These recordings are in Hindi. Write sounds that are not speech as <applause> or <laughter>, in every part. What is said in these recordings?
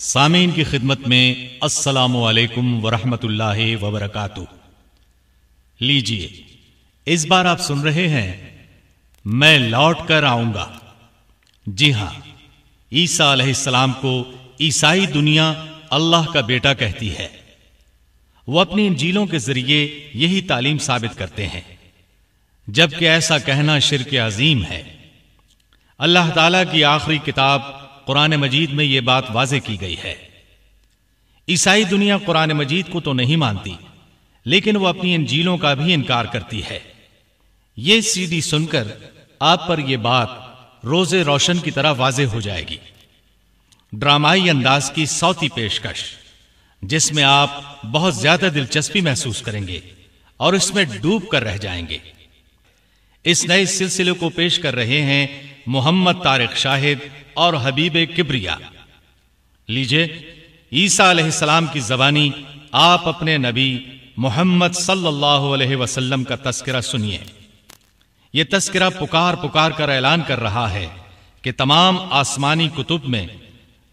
सामीन की खिदमत में असलकम वरहमतुल्लाहि वबरकातुह। लीजिए, इस बार आप सुन रहे हैं, मैं लौट कर आऊँगा। जी हाँ, ईसा अलैहिस्सलाम को ईसाई दुनिया अल्लाह का बेटा कहती है। वो अपनी इंजीलों के ज़रिए यही तालीम साबित करते हैं। जबकि ऐसा कहना शिरक अजीम है। अल्लाह ताला की आखिरी किताब कुरान मजीद में यह बात वाजे की गई है। ईसाई दुनिया कुरान मजीद को तो नहीं मानती, लेकिन वो अपनी इंजीलों का भी इनकार करती है। ये सीधी सुनकर आप पर यह बात रोज़े रोशन की तरह वाजे हो जाएगी। ड्रामाई अंदाज की सौती पेशकश, जिसमें आप बहुत ज़्यादा दिलचस्पी महसूस करेंगे और इसमें डूब कर रह जाएँगे। इस नए सिलसिले को पेश कर रहे हैं मोहम्मद तारिक शाहिद और हबीब किब्रिया। लीजिए, ईसा सलाम की जबानी आप अपने नबी मोहम्मद सल्लल्लाहु अलैहि वसल्लम का तस्करा सुनिए। यह तस्करा पुकार पुकार कर ऐलान कर रहा है कि तमाम आसमानी कुतुब में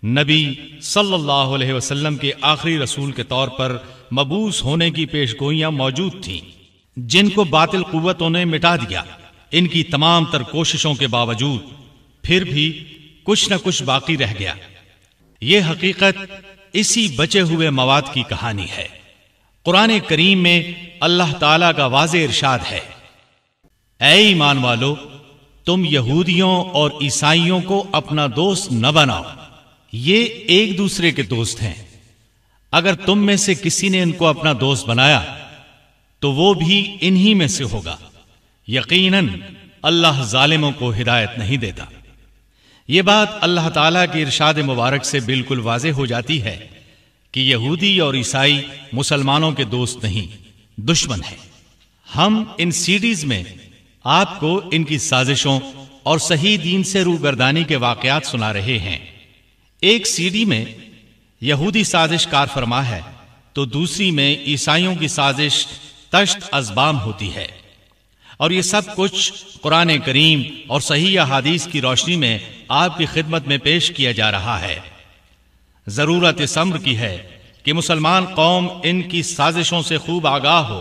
नबी सल्लल्लाहु अलैहि वसल्लम के आखिरी रसूल के तौर पर मबूस होने की पेशगोइयाँ मौजूद थीं, जिनको बातिल कुवतों ने मिटा दिया। इनकी तमाम तर कोशिशों के बावजूद फिर भी कुछ न कुछ बाकी रह गया। यह हकीकत इसी बचे हुए मवाद की कहानी है। कुरान करीम में अल्लाह ताला का वाज इरशाद है। ऐ ईमान वालो, तुम यहूदियों और ईसाइयों को अपना दोस्त न बनाओ। ये एक दूसरे के दोस्त हैं। अगर तुम में से किसी ने इनको अपना दोस्त बनाया तो वो भी इन्हीं में से होगा। यकीनन, अल्लाह जालिमों को हिदायत नहीं देता। यह बात अल्लाह ताला के इरशाद मुबारक से बिल्कुल वाजे हो जाती है कि यहूदी और ईसाई मुसलमानों के दोस्त नहीं, दुश्मन है। हम इन सीडीज में आपको इनकी साजिशों और सही दीन से रूगरदानी के वाकयात सुना रहे हैं। एक सीडी में यहूदी साजिश कार फरमा है तो दूसरी में ईसाइयों की साजिश तश्त अजबाम होती है। और ये सब कुछ कुरान करीम और सही हादीस की रोशनी में आपकी खिदमत में पेश किया जा रहा है। ज़रूरत इस अम्र की है कि मुसलमान कौम इनकी साजिशों से खूब आगाह हो,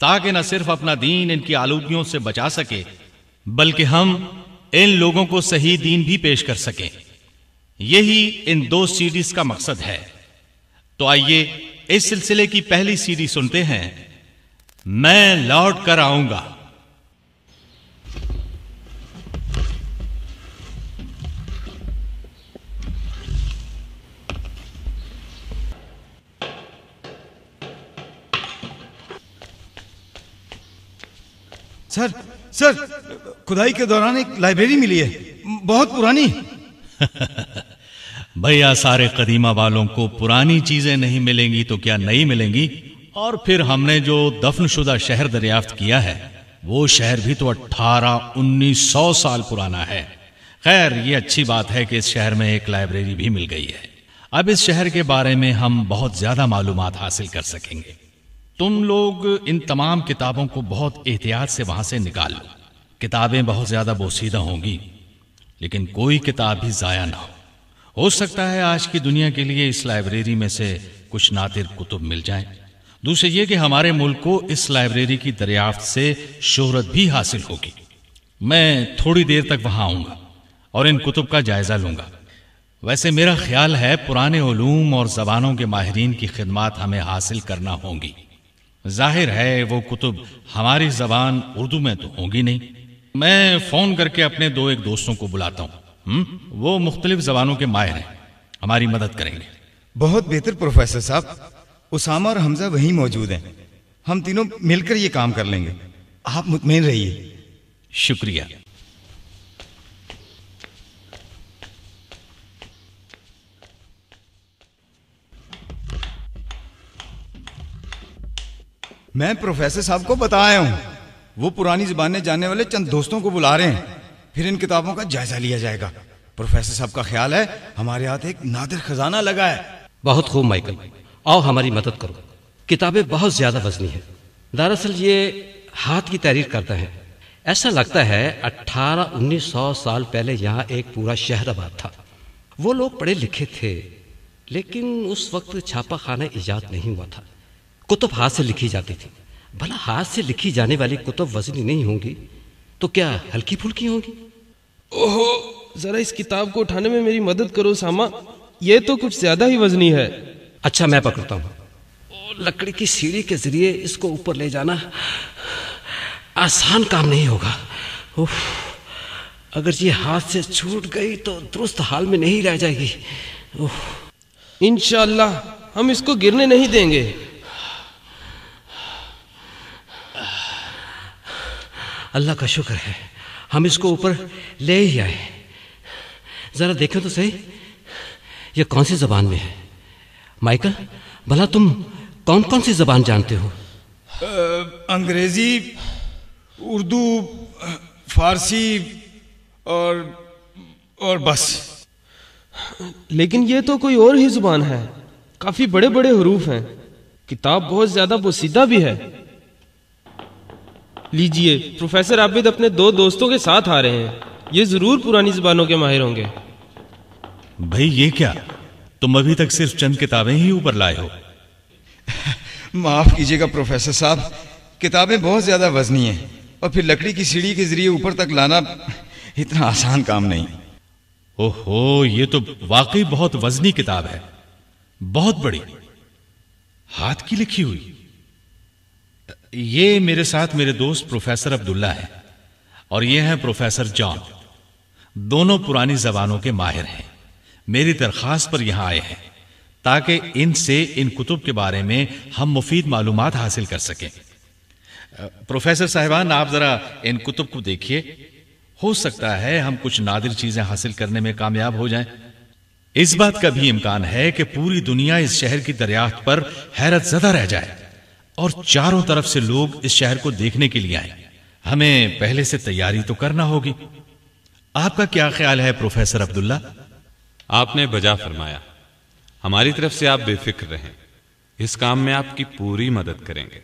ताकि न सिर्फ़ अपना दीन इनकी आलूगियों से बचा सके, बल्कि हम इन लोगों को सही दीन भी पेश कर सकें। यही इन दो सीडीज का मकसद है। तो आइए इस सिलसिले की पहली सीडी सुनते हैं। मैं लौट कर आऊँगा। सर सर, खुदाई के दौरान एक लाइब्रेरी मिली है। बहुत पुरानी। <laughs> भैया, सारे कदीमा वालों को पुरानी चीज़ें नहीं मिलेंगी तो क्या नई मिलेंगी? और फिर हमने जो दफनशुदा शहर दरियाफ्त किया है, वो शहर भी तो अठारह, उन्नीस सौ साल पुराना है। खैर, ये अच्छी बात है कि इस शहर में एक लाइब्रेरी भी मिल गई है। अब इस शहर के बारे में हम बहुत ज़्यादा मालूम हासिल कर सकेंगे। तुम लोग इन तमाम किताबों को बहुत एहतियात से वहाँ से निकाल लो। किताबें बहुत ज़्यादा बोसीदा होंगी, लेकिन कोई किताब भी जाया ना हो। हो सकता है आज की दुनिया के लिए इस लाइब्रेरी में से कुछ नातिर कुतुब मिल जाए। दूसरे ये कि हमारे मुल्क को इस लाइब्रेरी की दरियाफ्त से शोहरत भी हासिल होगी। मैं थोड़ी देर तक वहाँ आऊँगा और इन कुतुब का जायजा लूँगा। वैसे मेरा ख्याल है पुराने ओलूम और जबानों के माहरीन की खिदमत हमें हासिल करना होंगी। ज़ाहिर है वो कुतुब हमारी जबान उर्दू में तो होंगी नहीं। मैं फ़ोन करके अपने दो एक दोस्तों को बुलाता हूँ। हम्म? वो मुख्तलिफ़ जबानों के माहिर हैं। हमारी मदद करेंगे। बहुत बेहतर प्रोफेसर साहब। उसामा और हमजा वहीं मौजूद हैं। हम तीनों मिलकर ये काम कर लेंगे। आप मुतमिन रहिए। शुक्रिया। मैं प्रोफेसर साहब को बताया हूँ। वो पुरानी जबानें जानने वाले चंद दोस्तों को बुला रहे हैं। फिर इन किताबों का जायजा लिया जाएगा। प्रोफेसर साहब का ख्याल है, हमारे हाथ एक नादिर खजाना लगा है। बहुत खूब, माइकल। आओ हमारी मदद करो। किताबें बहुत ज़्यादा वजनी है। दरअसल ये हाथ की तहरीर करते हैं। ऐसा लगता है अट्ठारह उन्नीस सौ साल पहले यहाँ एक पूरा शहर आबाद था। वो लोग पढ़े लिखे थे, लेकिन उस वक्त छापा खाना ईजाद नहीं हुआ था। कुतुब हाथ से लिखी जाती थी। भला हाथ से लिखी जाने वाली कुतुब वजनी नहीं होंगी तो क्या हल्की फुल्की होंगी? ओहो जरा इस किताब को उठाने में मेरी मदद करो सामा। ये तो कुछ ज़्यादा ही वजनी है। अच्छा मैं पकड़ता हूँ। लकड़ी की सीढ़ी के ज़रिए इसको ऊपर ले जाना आसान काम नहीं होगा। उफ, अगर ये हाथ से छूट गई तो दुरुस्त हाल में नहीं रह जाएगी। इनशाला हम इसको गिरने नहीं देंगे। अल्लाह का शुक्र है। हम इसको ऊपर ले ही आए जरा देखो तो सही ये कौन सी जबान में है? माइकल भला तुम कौन कौन सी जबान जानते हो? अंग्रेज़ी उर्दू फारसी और और बस। लेकिन ये तो कोई और ही ज़ुबान है। काफ़ी बड़े बड़े हरूफ हैं। किताब बहुत ज़्यादा पोसीदा भी है। लीजिए। प्रोफेसर आबिद अपने दो दोस्तों के साथ आ रहे हैं। ये ज़रूर पुरानी जबानों के माहिर होंगे। भाई ये क्या? तुम अभी तक सिर्फ़ चंद किताबें ही ऊपर लाए हो। <laughs> माफ़ कीजिएगा प्रोफेसर साहब। किताबें बहुत ज़्यादा वजनी हैं और फिर लकड़ी की सीढ़ी के ज़रिए ऊपर तक लाना <laughs> इतना आसान काम नहीं। ओहो ये तो वाकई बहुत वजनी किताब है। बहुत बड़ी। हाथ की लिखी हुई। ये मेरे साथ मेरे दोस्त प्रोफेसर अब्दुल्ला है और ये हैं प्रोफेसर जॉन। दोनों पुरानी जबानों के माहिर हैं। मेरी दरखास्त पर यहाँ आए हैं, ताकि इनसे इन कुतुब के बारे में हम मुफीद मालूम हासिल कर सकें। प्रोफेसर साहिबान, आप जरा इन कुतुब को देखिए। हो सकता है हम कुछ नादिर चीज़ें हासिल करने में कामयाब हो जाएँ। इस बात का भी इम्कान है कि पूरी दुनिया इस शहर की दरियाफ्त पर हैरत जदा रह जाए। और चारों तरफ़ से लोग इस शहर को देखने के लिए आए। हमें पहले से तैयारी तो करना होगी। आपका क्या ख्याल है प्रोफेसर अब्दुल्ला? आपने बजा फरमाया। हमारी तरफ़ से आप बेफिक्र रहें। इस काम में आपकी पूरी मदद करेंगे।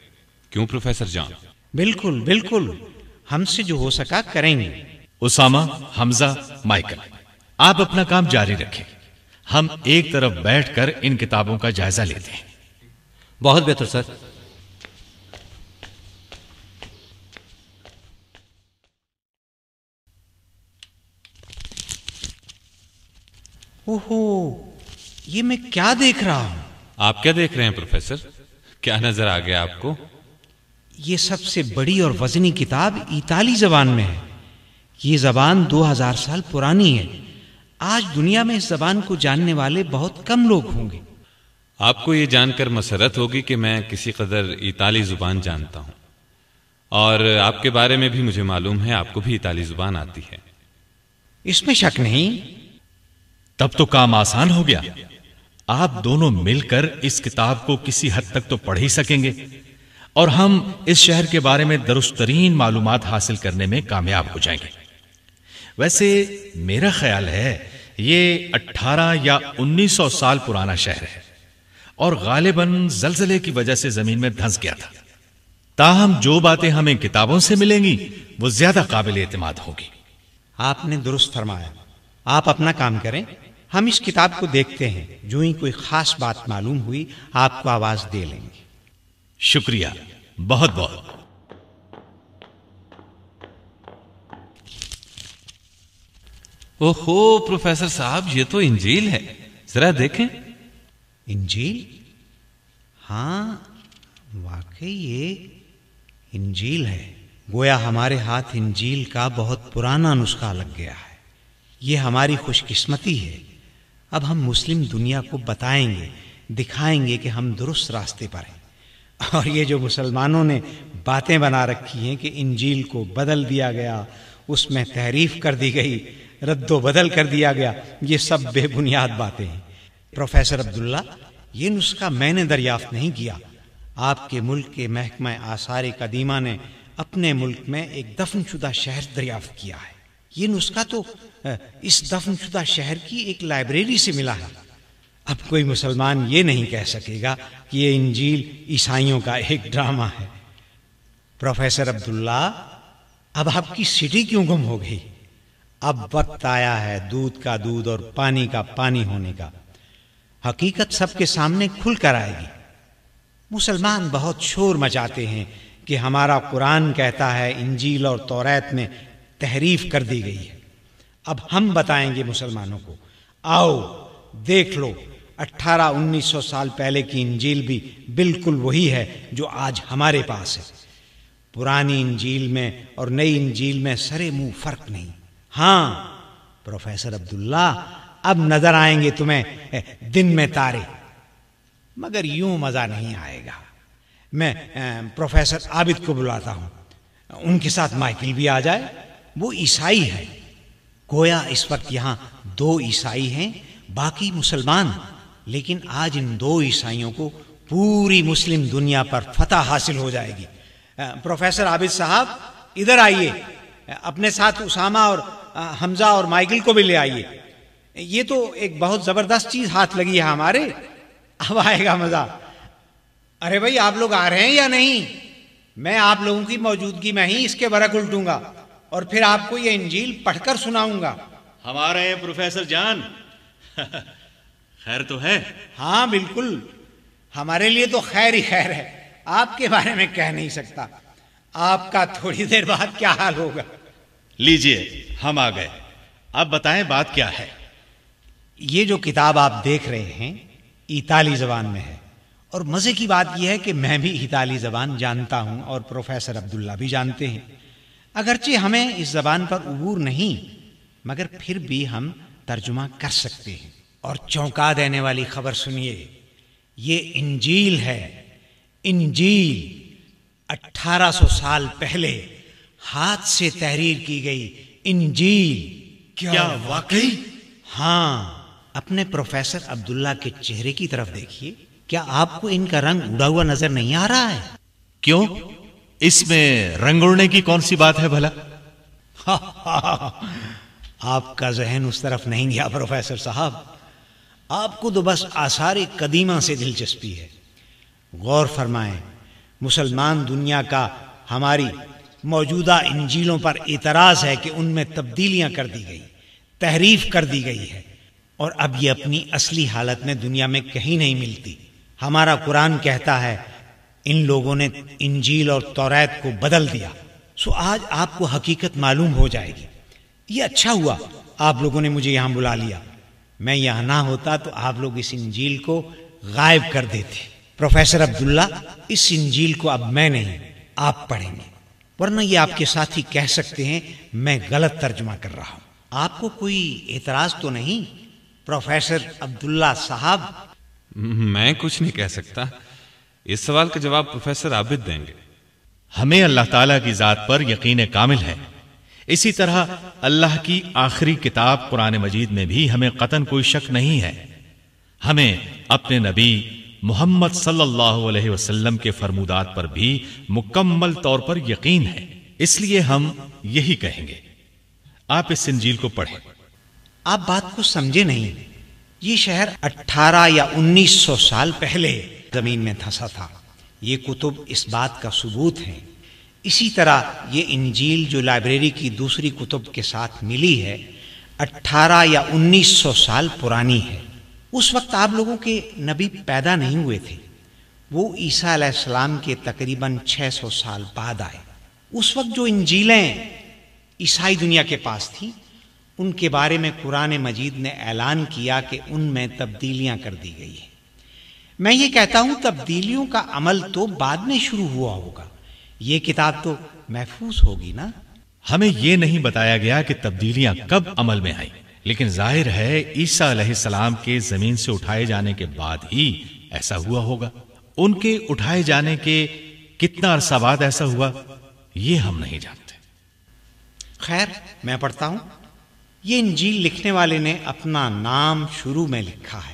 क्यों प्रोफेसर जॉन? बिल्कुल बिल्कुल। हमसे जो हो सका करेंगे। उसामा हमजा माइकल आप अपना काम जारी रखें। हम एक तरफ़ बैठकर इन किताबों का जायजा लेते हैं। बहुत बेहतर सर। ओहो ये मैं क्या देख रहा हूँ? आप क्या देख रहे हैं प्रोफेसर? क्या नज़र आ गया आपको? ये सबसे बड़ी और वजनी किताब इताली जबान में है। ये जबान 2000 साल पुरानी है। आज दुनिया में इस जबान को जानने वाले बहुत कम लोग होंगे। आपको ये जानकर मसरत होगी कि मैं किसी कदर इताली ज़ुबान जानता हूँ। और आपके बारे में भी मुझे मालूम है आपको भी इताली ज़ुबान आती है। इसमें शक नहीं तब तो काम आसान हो गया। आप दोनों मिलकर इस किताब को किसी हद तक तो पढ़ ही सकेंगे। और हम इस शहर के बारे में दरुस्तरीन मालूम हासिल करने में कामयाब हो जाएँगे। वैसे मेरा ख्याल है, ये 18 या 1900 साल पुराना शहर है और गालिबन जलजले की वजह से ज़मीन में धंस गया था। ताहम जो बातें हमें किताबों से मिलेंगी, वो ज़्यादा काबिल एतमाद होगी। आपने दुरुस्त फरमाया। आप अपना काम करें। हम इस किताब को देखते हैं। जो ही कोई खास बात मालूम हुई आपको आवाज़ दे लेंगे। शुक्रिया। बहुत बहुत ओहो प्रोफेसर साहब ये तो इंजील है। जरा देखें। इंजील? हाँ वाकई ये इंजील है। गोया हमारे हाथ इंजील का बहुत पुराना नुस्खा लग गया है। ये हमारी खुशकिस्मती है। अब हम मुस्लिम दुनिया को बताएँगे, दिखाएँगे कि हम दुरुस्त रास्ते पर हैं। और ये जो मुसलमानों ने बातें बना रखी हैं कि इंजील को बदल दिया गया, उसमें तहरीफ कर दी गई, रद्दो बदल कर दिया गया, ये सब बेबुनियाद बातें हैं। प्रोफेसर अब्दुल्ला, ये नुस्खा मैंने दरियाफ्त नहीं किया। आपके मुल्क के महकमा आसार कदीमा ने अपने मुल्क में एक दफनशुदा शहर दरियाफ्त किया है। ये नुस्खा तो इस दफनशुदा शहर की एक लाइब्रेरी से मिला। है अब कोई मुसलमान ये नहीं कह सकेगा कि ये इंजील ईसाइयों का एक ड्रामा है। प्रोफेसर अब्दुल्ला, अब आपकी सिटी क्यों गुम हो गई? अब वक्त आया है दूध का दूध और पानी का पानी होने का। हकीकत सबके सामने खुल कर आएगी। मुसलमान बहुत शोर मचाते हैं कि हमारा कुरान कहता है, इंजील और तौरात में तहरीफ कर दी गई है। अब हम बताएँगे मुसलमानों को। आओ, देख लो 18-1900 साल पहले की इंजील भी बिल्कुल वही है जो आज हमारे पास है। पुरानी इंजील में और नई इंजील में सरे मुँह फ़र्क नहीं। हाँ, प्रोफेसर अब्दुल्ला, अब नज़र आएँगे तुम्हें दिन में तारे। मगर यूँ मज़ा नहीं आएगा। मैं प्रोफेसर आबिद को बुलाता हूँ। उनके साथ माइकिल भी आ जाए। वो ईसाई है। गोया इस वक्त यहाँ दो ईसाई हैं, बाकी मुसलमान। लेकिन आज इन दो ईसाइयों को पूरी मुस्लिम दुनिया पर फतह हासिल हो जाएगी। प्रोफेसर आबिद साहब, इधर आइए। अपने साथ उसामा और हमजा और माइकिल को भी ले आइए। ये तो एक बहुत ज़बरदस्त चीज़ हाथ लगी है हमारे। अब आएगा मज़ा। अरे भाई, आप लोग आ रहे हैं या नहीं? मैं आप लोगों की मौजूदगी में ही इसके बरक उल्टूँगा। और फिर आपको ये इंजील पढ़कर सुनाऊँगा। हम आ रहे हैं प्रोफेसर जान। खैर तो है। हाँ बिल्कुल। हमारे लिए तो खैर ही खैर है। आपके बारे में कह नहीं सकता। आपका थोड़ी देर बाद क्या हाल होगा? लीजिए हम आ गए। अब बताएँ बात क्या है? ये जो किताब आप देख रहे हैं इताली जबान में है। और मज़े की बात यह है कि मैं भी इताली जबान जानता हूँ और प्रोफेसर अब्दुल्ला भी जानते हैं। अगरचे हमें इस जबान पर उबूर नहीं मगर फिर भी हम तर्जुमा कर सकते हैं। और चौंका देने वाली खबर सुनिए। ये इंजील है। इंजील 1800 साल पहले हाथ से तहरीर की गई इंजील। क्या, क्या वाकई? हाँ अपने प्रोफेसर अब्दुल्ला के चेहरे की तरफ़ देखिए। क्या आपको इनका रंग उड़ा हुआ नज़र नहीं आ रहा है? क्यों? इसमें रंग उड़ने की कौन सी बात है भला? <laughs> आपका जहन उस तरफ़ नहीं गया, प्रोफेसर साहब। आपको तो बस आसार कदीमा से दिलचस्पी है। गौर फरमाएँ, मुसलमान दुनिया का हमारी मौजूदा इंजीलों पर इतराज है कि उनमें तब्दीलियाँ कर दी गई, तहरीफ कर दी गई है। और अब ये अपनी असली हालत में दुनिया में कहीं नहीं मिलती। हमारा कुरान कहता है इन लोगों ने इंजील और तौरात को बदल दिया। सो आज आपको हकीकत मालूम हो जाएगी। ये अच्छा हुआ, आप लोगों ने मुझे यहाँ बुला लिया। मैं यहाँ ना होता तो आप लोग इस इंजील को गायब कर देते। प्रोफेसर अब्दुल्ला, इस इंजील को अब मैं नहीं, आप पढ़ेंगे। वरना ये आपके साथ ही कह सकते हैं, मैं गलत तर्जमा कर रहा हूँ। आपको कोई एतराज़ तो नहीं? प्रोफेसर अब्दुल्ला साहब। मैं कुछ नहीं कह सकता। इस सवाल का जवाब प्रोफेसर आबिद देंगे। हमें अल्लाह ताला की जात पर यकीन कामिल है। इसी तरह अल्लाह की आखिरी किताब कुरान मजीद में भी हमें कतन कोई शक नहीं है। हमें अपने नबी मोहम्मद सल्लल्लाहु अलैहि वसल्लम के फरमुदात पर भी मुकम्मल तौर पर यकीन है। इसलिए हम यही कहेंगे। आप इस इंजील को पढ़ें। आप बात को समझे नहीं। ये शहर 18 या 1900 साल पहले ज़मीन में धंसा था। ये कुतुब इस बात का सबूत है। इसी तरह ये इंजील जो लाइब्रेरी की दूसरी कुतुब के साथ मिली है 18 या 1900 साल पुरानी है। उस वक्त आप लोगों के नबी पैदा नहीं हुए थे। वो ईसा सलाम के तकरीबन 600 साल बाद आए। उस वक्त जो इंजीलें ईसाई दुनिया के पास थी, उनके बारे में कुरान मजीद ने ऐलान किया कि उनमें तब्दीलियाँ कर दी गई है। मैं ये कहता हूँ तब्दीलियों का अमल तो बाद में शुरू हुआ होगा। ये किताब तो महफूज होगी ना? हमें यह नहीं बताया गया कि तब्दीलियाँ कब अमल में आई लेकिन ज़ाहिर है ईसा सलाम के ज़मीन से उठाए जाने के बाद ही ऐसा हुआ होगा। उनके उठाए जाने के कितना अरसा बाद ऐसा हुआ ये हम नहीं जानते। खैर मैं पढ़ता हूँ ये इंजील लिखने वाले ने अपना नाम शुरू में लिखा है।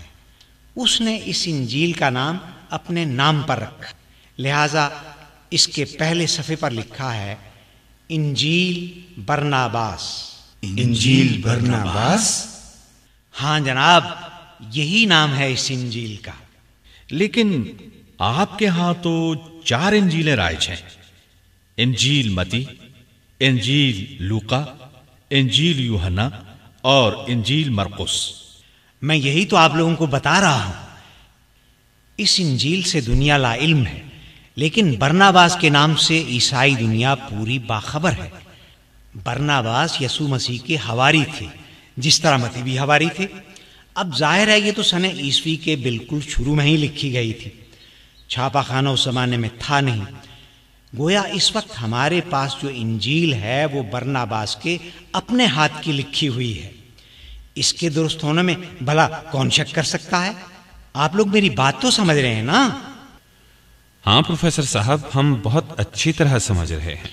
उसने इस इंजील का नाम अपने नाम पर रखा लिहाजा इसके पहले सफ़े पर लिखा है इंजील बरनाबास। इंजील बरनाबास? हाँ जनाब यही नाम है इस इंजील का। लेकिन आपके यहाँ तो चार इंजीलें राइज हैं। इंजील मती इंजील लूका इंजील यूहना और इंजील मरकुस। मैं यही तो आप लोगों को बता रहा हूँ। इस इंजील से दुनिया ला इल्म है, लेकिन बरनाबास के नाम से ईसाई दुनिया पूरी बाखबर है। बरनाबास यसु मसीह के हवारी थे, जिस तरह मती भी हवारी थे। अब ज़ाहिर है ये तो सने ईस्वी के बिल्कुल शुरू में ही लिखी गई थी। छापा खाना उस जमाने में था नहीं। गोया इस वक्त हमारे पास जो इंजील है, वो बरनाबास के अपने हाथ की लिखी हुई है। इसके दुरुस्त होने में भला कौन शक कर सकता है? आप लोग मेरी बात तो समझ रहे हैं ना? हाँ प्रोफेसर साहब हम बहुत अच्छी तरह समझ रहे हैं।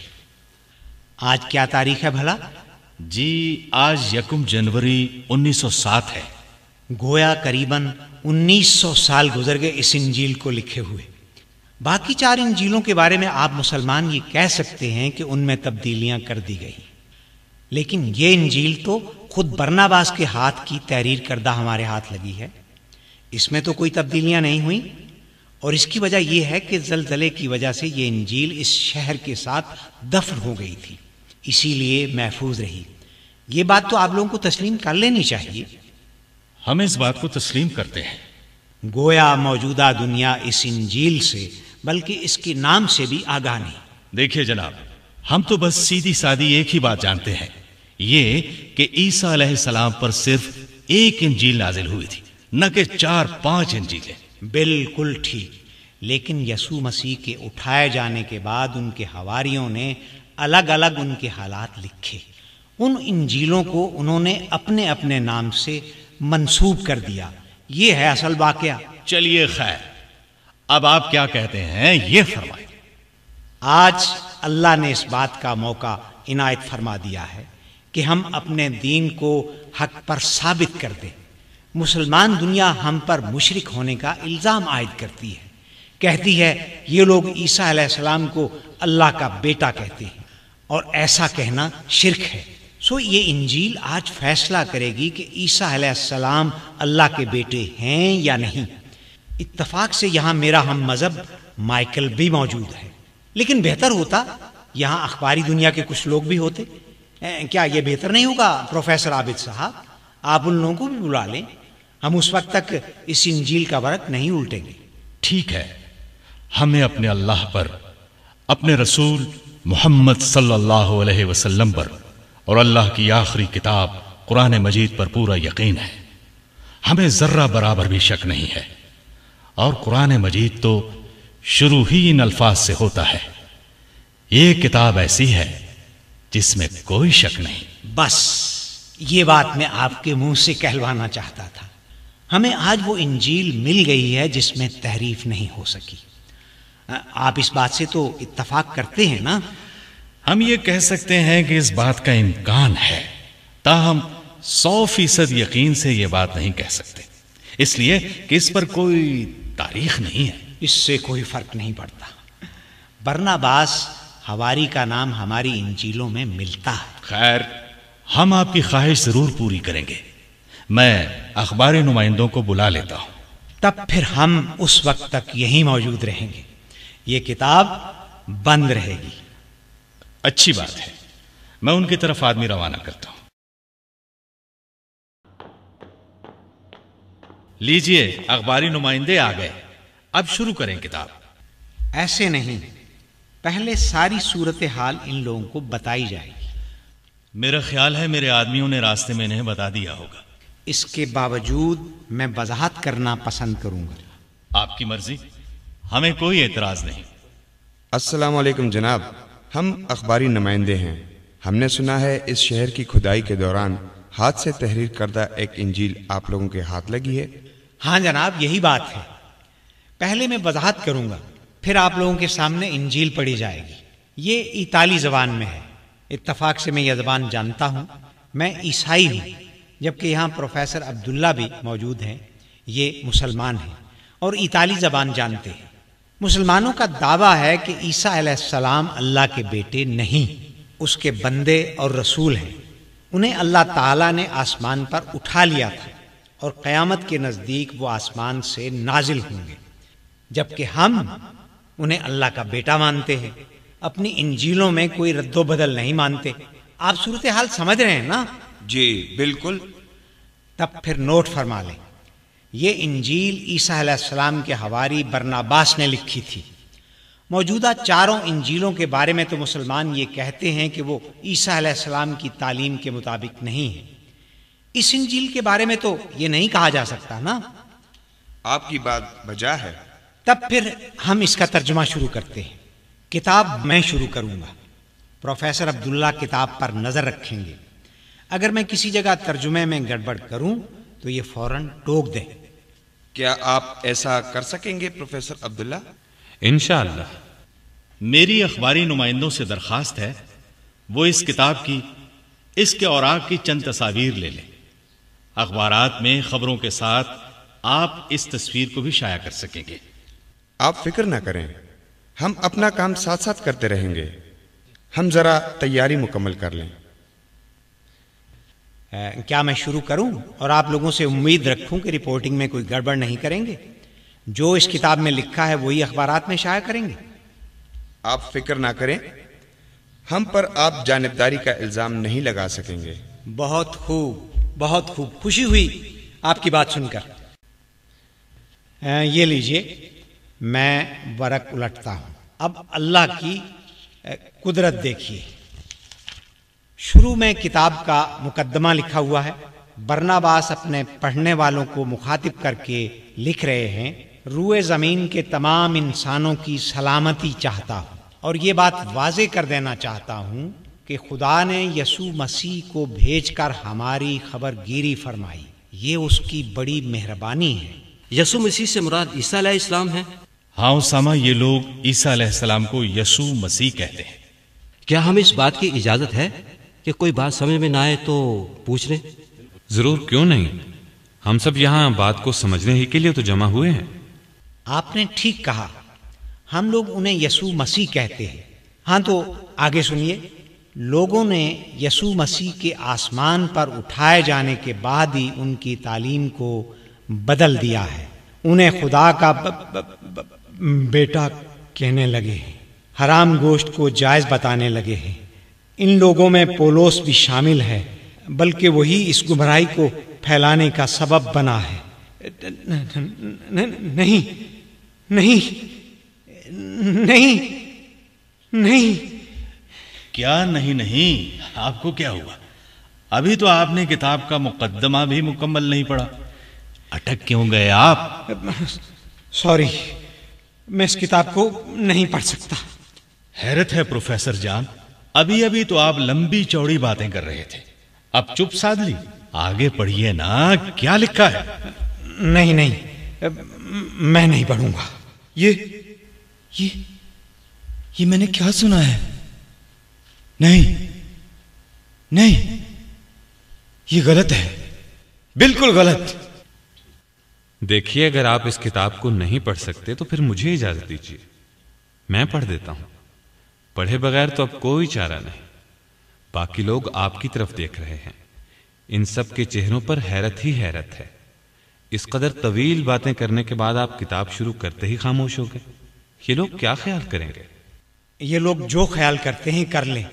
आज क्या तारीख है भला? जी आज यकुम जनवरी 1907 है। गोया करीबन 1900 साल गुजर गए इस इंजील को लिखे हुए। बाकी चार इंजीलों के बारे में आप मुसलमान ये कह सकते हैं कि उनमें तब्दीलियाँ कर दी गई। लेकिन ये इंजील तो खुद बरनाबास के हाथ की तहरीर करदा हमारे हाथ लगी है। इसमें तो कोई तब्दीलियाँ नहीं हुई। और इसकी वजह यह है कि जलजले की वजह से ये इंजील इस शहर के साथ दफन हो गई थी। इसीलिए महफूज रही। ये बात तो आप लोगों को तस्लीम कर लेनी चाहिए। हम इस बात को तस्लीम करते हैं। गोया मौजूदा दुनिया इस इंजील से बल्कि इसके नाम से भी आगाह नहीं। देखिए जनाब हम तो बस सीधी सादी एक ही बात जानते हैं। ये कि ईसा सलाम पर सिर्फ़ एक इंजील नाजिल हुई थी न कि चार पाँच इंजीलें। बिल्कुल ठीक। लेकिन यसु मसीह के उठाए जाने के बाद उनके हवारियों ने अलग अलग उनके हालात लिखे। उन इंजीलों को उन्होंने अपने अपने नाम से मंसूब कर दिया। ये है असल वाकया। चलिए खैर अब आप क्या कहते हैं ये फरमाए आज अल्लाह ने इस बात का मौका इनायत फरमा दिया है। कि हम अपने दीन को हक पर साबित कर दें। मुसलमान दुनिया हम पर मुशरक होने का इल्ज़ाम आयद करती है। कहती है, ये लोग ईसा सलाम को अल्लाह का बेटा कहते हैं। और ऐसा कहना शिरक है। सो ये इंजील आज फैसला करेगी कि ईसा सलाम अल्लाह के बेटे हैं या नहीं। इत्तफाक से यहाँ मेरा हम मज़हब माइकल भी मौजूद है। लेकिन बेहतर होता, यहाँ अखबारी दुनिया के कुछ लोग भी होते। क्या ये बेहतर नहीं होगा? प्रोफेसर आबिद साहब, आप उन लोगों को भी बुला लें। हम उस वक्त तक इस इंजील का वर्क नहीं उल्टेंगे। ठीक है। हमें अपने अल्लाह पर, अपने रसूल मोहम्मद सल्लल्लाहु अलैहि वसल्लम पर और अल्लाह की आखिरी किताब कुरान मजीद पर पूरा यकीन है। हमें जर्रा बराबर भी शक नहीं है। और कुरान मजीद तो शुरू ही इन अल्फाज से होता है। ये किताब ऐसी है जिसमें कोई शक नहीं। बस ये बात मैं आपके मुँह से कहलवाना चाहता था। हमें आज वो इंजील मिल गई है जिसमें तहरीफ नहीं हो सकी। आप इस बात से तो इत्तफाक करते हैं ना? हम ये कह सकते हैं कि इस बात का इम्कान है। ताहम सौ फ़ीसद यकीन से ये बात नहीं कह सकते। इसलिए कि इस पर कोई तारीख नहीं है। इससे कोई फ़र्क नहीं पड़ता। बरनाबास हवारी का नाम हमारी इंजीलों में मिलता है। खैर हम आपकी ख्वाहिश ज़रूर पूरी करेंगे। मैं अखबारी नुमाइंदों को बुला लेता हूँ। तब फिर हम उस वक्त तक यहीं मौजूद रहेंगे। ये किताब बंद रहेगी। अच्छी बात है। मैं उनकी तरफ़ आदमी रवाना करता हूँ। लीजिए अखबारी नुमाइंदे आ गए। अब शुरू करें किताब। ऐसे नहीं। पहले सारी सूरत हाल इन लोगों को बताई जाएगी मेरा ख्याल है मेरे आदमियों ने रास्ते में इन्हें बता दिया होगा। इसके बावजूद मैं वजाहत करना पसंद करूँगा। आपकी मर्ज़ी। हमें कोई एतराज़ नहीं। अस्सलाम वालेकुम जनाब। हम अखबारी नुमाइंदे हैं। हमने सुना है इस शहर की खुदाई के दौरान हाथ से तहरीर करदा एक इंजील आप लोगों के हाथ लगी है। हाँ जनाब यही बात है। पहले मैं वजाहत करूँगा। फिर आप लोगों के सामने इंजील पढ़ी जाएगी। ये इताली जबान में है। इत्तफाक से मैं यह जबान जानता हूँ। मैं ईसाई हूँ, जबकि यहाँ प्रोफेसर अब्दुल्ला भी मौजूद हैं। ये मुसलमान हैं और इताली जबान जानते हैं। मुसलमानों का दावा है कि ईसा सलाम अल्लाह के बेटे नहीं, उसके बंदे और रसूल हैं। उन्हें अल्लाह ताला ने आसमान पर उठा लिया था और क़यामत के नज़दीक वो आसमान से नाजिल होंगे। जबकि हम उन्हें अल्लाह का बेटा मानते हैं। अपनी इंजीलों में कोई रद्दो बदल नहीं मानते। आप सूरत हाल समझ रहे हैं ना? जी बिल्कुल। तब फिर नोट फरमा लें। ये इंजील ईसा अलैहिस्सलाम के हवारी बरनाबास ने लिखी थी। मौजूदा चारों इंजीलों के बारे में तो मुसलमान ये कहते हैं कि वो ईसा अलैहिस्सलाम की तालीम के मुताबिक नहीं है। इस इंजील के बारे में तो ये नहीं कहा जा सकता ना? आपकी बात बजा है। तब फिर हम इसका तर्जुमा शुरू करते हैं। किताब मैं शुरू करूँगा। प्रोफेसर अब्दुल्ला किताब पर नज़र रखेंगे। अगर मैं किसी जगह तर्जुमे में गड़बड़ करूँ तो ये फ़ौरन टोक दें। क्या आप ऐसा कर सकेंगे प्रोफेसर अब्दुल्ला? इंशाअल्लाह। मेरी अखबारी नुमाइंदों से दरखास्त है वो इस किताब की इसके और की चंद तस्वीर ले लें। अखबार में खबरों के साथ आप इस तस्वीर को भी शाया कर सकेंगे। आप फ़िक्र ना करें। हम अपना काम साथ साथ करते रहेंगे। हम जरा तैयारी मुकम्मल कर लें। आ, क्या मैं शुरू करूँ और आप लोगों से उम्मीद रखूँ कि रिपोर्टिंग में कोई गड़बड़ नहीं करेंगे? जो इस किताब में लिखा है वही अखबार में शाया करेंगे। आप फ़िक्र ना करें। हम पर आप जानबदारी का इल्ज़ाम नहीं लगा सकेंगे। बहुत खूब बहुत खूब। खुशी हुई आपकी बात सुनकर। आ, ये लीजिए। मैं वरक उलटता हूँ। अब अल्लाह की कुदरत देखिए। शुरू में किताब का मुकदमा लिखा हुआ है। बरनाबास अपने पढ़ने वालों को मुखातिब करके लिख रहे हैं, रूए ज़मीन के तमाम इंसानों की सलामती चाहता हूँ। और ये बात वाजे कर देना चाहता हूँ कि खुदा ने यसु मसीह को भेजकर हमारी खबर गिरी फरमाई। ये उसकी बड़ी मेहरबानी है। यसु मसीह से मुराद ईसा इस्लाम है। हाँ उसामा ये लोग ईसा सलाम को यसु मसीह कहते हैं। क्या हमें इस बात की इजाज़त है कि कोई बात समझ में ना आए तो पूछ लें? ज़रूर क्यों नहीं? हम सब यहाँ बात को समझने ही के लिए तो जमा हुए हैं। आपने ठीक कहा। हम लोग उन्हें यसु मसीह कहते हैं। हाँ तो आगे सुनिए। लोगों ने यसु मसीह के आसमान पर उठाए जाने के बाद ही उनकी तालीम को बदल दिया है। उन्हें खुदा का ब, ब, ब, बेटा कहने लगे हैं हराम गोश्त को जायज़ बताने लगे हैं। इन लोगों में पोलोस भी शामिल है बल्कि वही इस गुमराही को फैलाने का सबब बना है। नहीं नहीं नहीं नहीं। क्या नहीं नहीं आपको क्या हुआ? अभी तो आपने किताब का मुकदमा भी मुकम्मल नहीं पढ़ा। अटक क्यों गए आप? सॉरी मैं इस किताब को नहीं पढ़ सकता। हैरत है प्रोफेसर जान। अभी अभी तो आप लंबी चौड़ी बातें कर रहे थे। अब चुप साध ली आगे पढ़िए ना क्या लिखा है? नहीं नहीं मैं नहीं पढ़ूँगा। ये ये ये मैंने क्या सुना है? नहीं नहीं ये गलत है। बिल्कुल गलत। देखिए, अगर आप इस किताब को नहीं पढ़ सकते तो फिर मुझे इजाज़त दीजिए। मैं पढ़ देता हूँ। पढ़े बगैर तो अब कोई चारा नहीं। बाकी लोग आपकी तरफ़ देख रहे हैं। इन सब के चेहरों पर हैरत ही हैरत है। इस कदर तवील बातें करने के बाद आप किताब शुरू करते ही खामोश हो गए। ये लोग क्या ख्याल करेंगे? ये लोग जो ख्याल करते हैं, कर लें।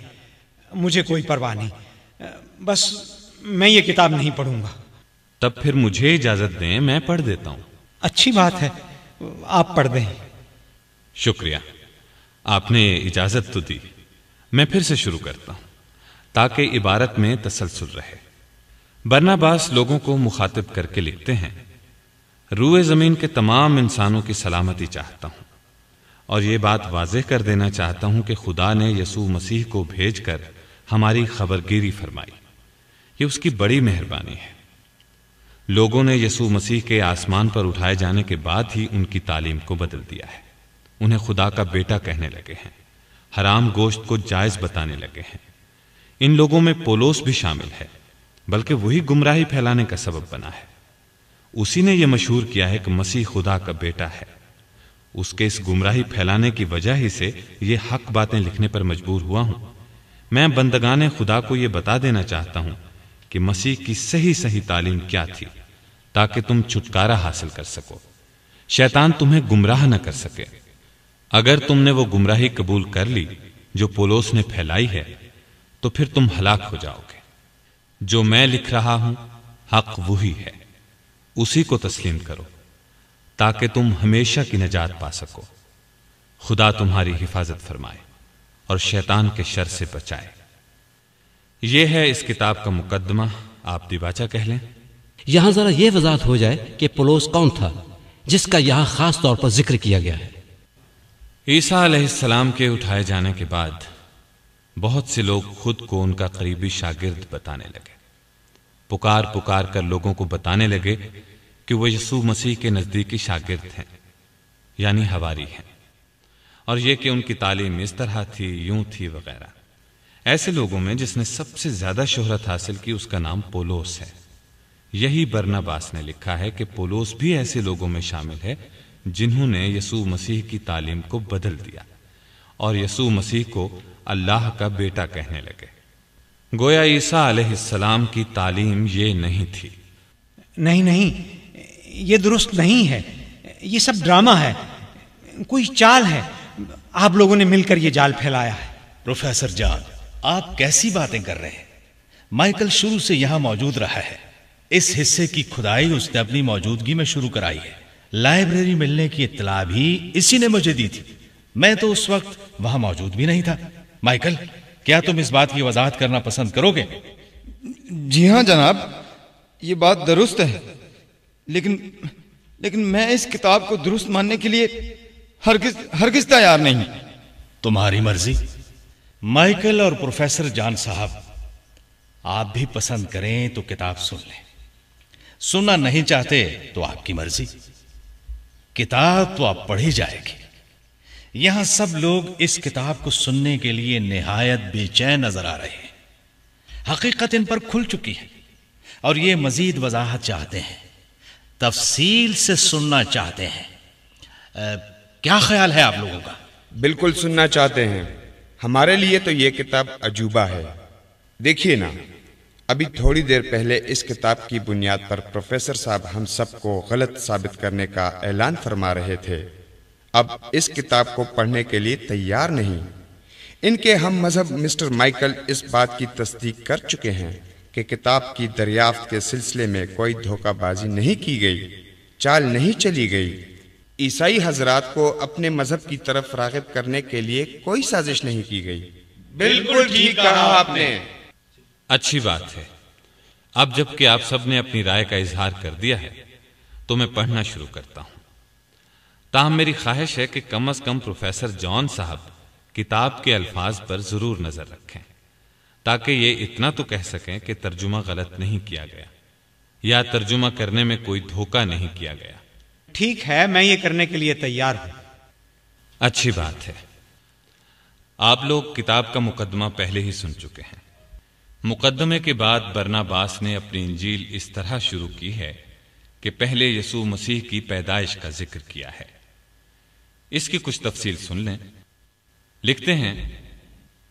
मुझे कोई परवाह नहीं। बस मैं ये किताब नहीं पढ़ूँगा। तब फिर मुझे इजाज़त दें मैं पढ़ देता हूँ। अच्छी बात है आप पढ़ दें। शुक्रिया। आपने इजाज़त तो दी। मैं फिर से शुरू करता हूँ ताकि इबारत में तसलसल रहे। बरनाबास लोगों को मुखातिब करके लिखते हैं रूए ज़मीन के तमाम इंसानों की सलामती चाहता हूँ। और ये बात वाजह कर देना चाहता हूँ कि खुदा ने यसू मसीह को भेजकर हमारी खबरगिरी फरमाई। ये उसकी बड़ी मेहरबानी है। लोगों ने यसु मसीह के आसमान पर उठाए जाने के बाद ही उनकी तालीम को बदल दिया है। उन्हें खुदा का बेटा कहने लगे हैं। हराम गोश्त को जायज़ बताने लगे हैं। इन लोगों में पोलोस भी शामिल है, बल्कि वही गुमराही फैलाने का सबब बना है। उसी ने यह मशहूर किया है कि मसीह खुदा का बेटा है। उसके इस गुमराही फैलाने की वजह ही से ये हक बातें लिखने पर मजबूर हुआ हूँ। मैं बंदगाने खुदा को यह बता देना चाहता हूँ कि मसीह की सही सही तालीम क्या थी, ताकि तुम छुटकारा हासिल कर सको। शैतान तुम्हें गुमराह न कर सके। अगर तुमने वो गुमराही कबूल कर ली, जो पोलोस ने फैलाई है तो फिर तुम हलाक हो जाओगे। जो मैं लिख रहा हूँ, हक वही है। उसी को तस्लीम करो, ताकि तुम हमेशा की नजात पा सको। खुदा तुम्हारी हिफाजत फरमाए और शैतान के शर से बचाए। यह है इस किताब का मुकदमा आप दिवाचा कह लें। यहाँ जरा यह वजाहत हो जाए कि पोलोस कौन था जिसका यहाँ खास तौर पर ज़िक्र किया गया है। ईसा के उठाए जाने के बाद बहुत से लोग खुद को उनका करीबी शागिर्द बताने लगे। पुकार पुकार कर लोगों को बताने लगे कि वो यसू मसीह के नजदीकी शागिर्द हैं यानी हवारी हैं और यह कि उनकी तालीम इस तरह थी यूँ थी वगैरह। ऐसे लोगों में जिसने सबसे ज़्यादा शोहरत हासिल की उसका नाम पोलोस है। यही बरनाबास ने लिखा है कि पोलोस भी ऐसे लोगों में शामिल है जिन्होंने यसू मसीह की तालीम को बदल दिया और यसू मसीह को अल्लाह का बेटा कहने लगे। गोया ईसा अलैहिस्सलाम की तालीम ये नहीं थी। नहीं नहीं ये दुरुस्त नहीं है। ये सब ड्रामा है। कोई चाल है। आप लोगों ने मिलकर ये जाल फैलाया है। प्रोफेसर जान आप कैसी बातें कर रहे हैं? माइकल शुरू से यहाँ मौजूद रहा है। इस हिस्से की खुदाई उसने अपनी मौजूदगी में शुरू कराई है। लाइब्रेरी मिलने की इतला भी इसी ने मुझे दी थी। मैं तो उस वक्त वहाँ मौजूद भी नहीं था। माइकल क्या तुम इस बात की वजाहत करना पसंद करोगे? जी हाँ जनाब। ये बात दुरुस्त है। लेकिन लेकिन मैं इस किताब को दुरुस्त मानने के लिए हरगिज हरगिज तैयार नहीं तुम्हारी मर्ज़ी। माइकल और प्रोफेसर जान साहब आप भी पसंद करें तो किताब सुन लें। सुनना नहीं चाहते तो आपकी मर्ज़ी। किताब तो आप पढ़ी जाएगी। यहाँ सब लोग इस किताब को सुनने के लिए निहायत बेचैन नज़र आ रहे हैं। हकीकत इन पर खुल चुकी है और ये मजीद वजाहत चाहते हैं। तफसील से सुनना चाहते हैं। आ, क्या ख्याल है आप लोगों का? बिल्कुल सुनना चाहते हैं। हमारे लिए तो ये किताब अजूबा है। देखिए ना, अभी थोड़ी देर पहले इस किताब की बुनियाद पर प्रोफेसर साहब हम सबको गलत साबित करने का ऐलान फरमा रहे थे। अब इस किताब को पढ़ने के लिए तैयार नहीं। इनके हम मज़हब मिस्टर माइकल इस बात की तस्दीक कर चुके हैं कि किताब की दरियाफ्त के सिलसिले में कोई धोखाबाजी नहीं की गई, चाल नहीं चली गई। ईसाई हजरात को अपने मज़हब की तरफ़ रागब करने के लिए कोई साजिश नहीं की गई। बिल्कुल ठीक कहा आपने। अच्छी बात है। अब जबकि आप सबने अपनी राय का इजहार कर दिया है तो मैं पढ़ना शुरू करता हूँ। ताहम मेरी ख्वाहिश है कि कम अज कम प्रोफेसर जॉन साहब किताब के अल्फाज पर ज़रूर नज़र रखें ताकि ये इतना तो कह सकें कि तर्जुमा गलत नहीं किया गया या तर्जुमा करने में कोई धोखा नहीं किया गया। ठीक है, मैं ये करने के लिए तैयार हूँ। अच्छी बात है। आप लोग किताब का मुकदमा पहले ही सुन चुके हैं। मुकदमे के बाद बरनाबास ने अपनी इंजील इस तरह शुरू की है कि पहले यसू मसीह की पैदाइश का ज़िक्र किया है। इसकी कुछ तफसील सुन लें। लिखते हैं,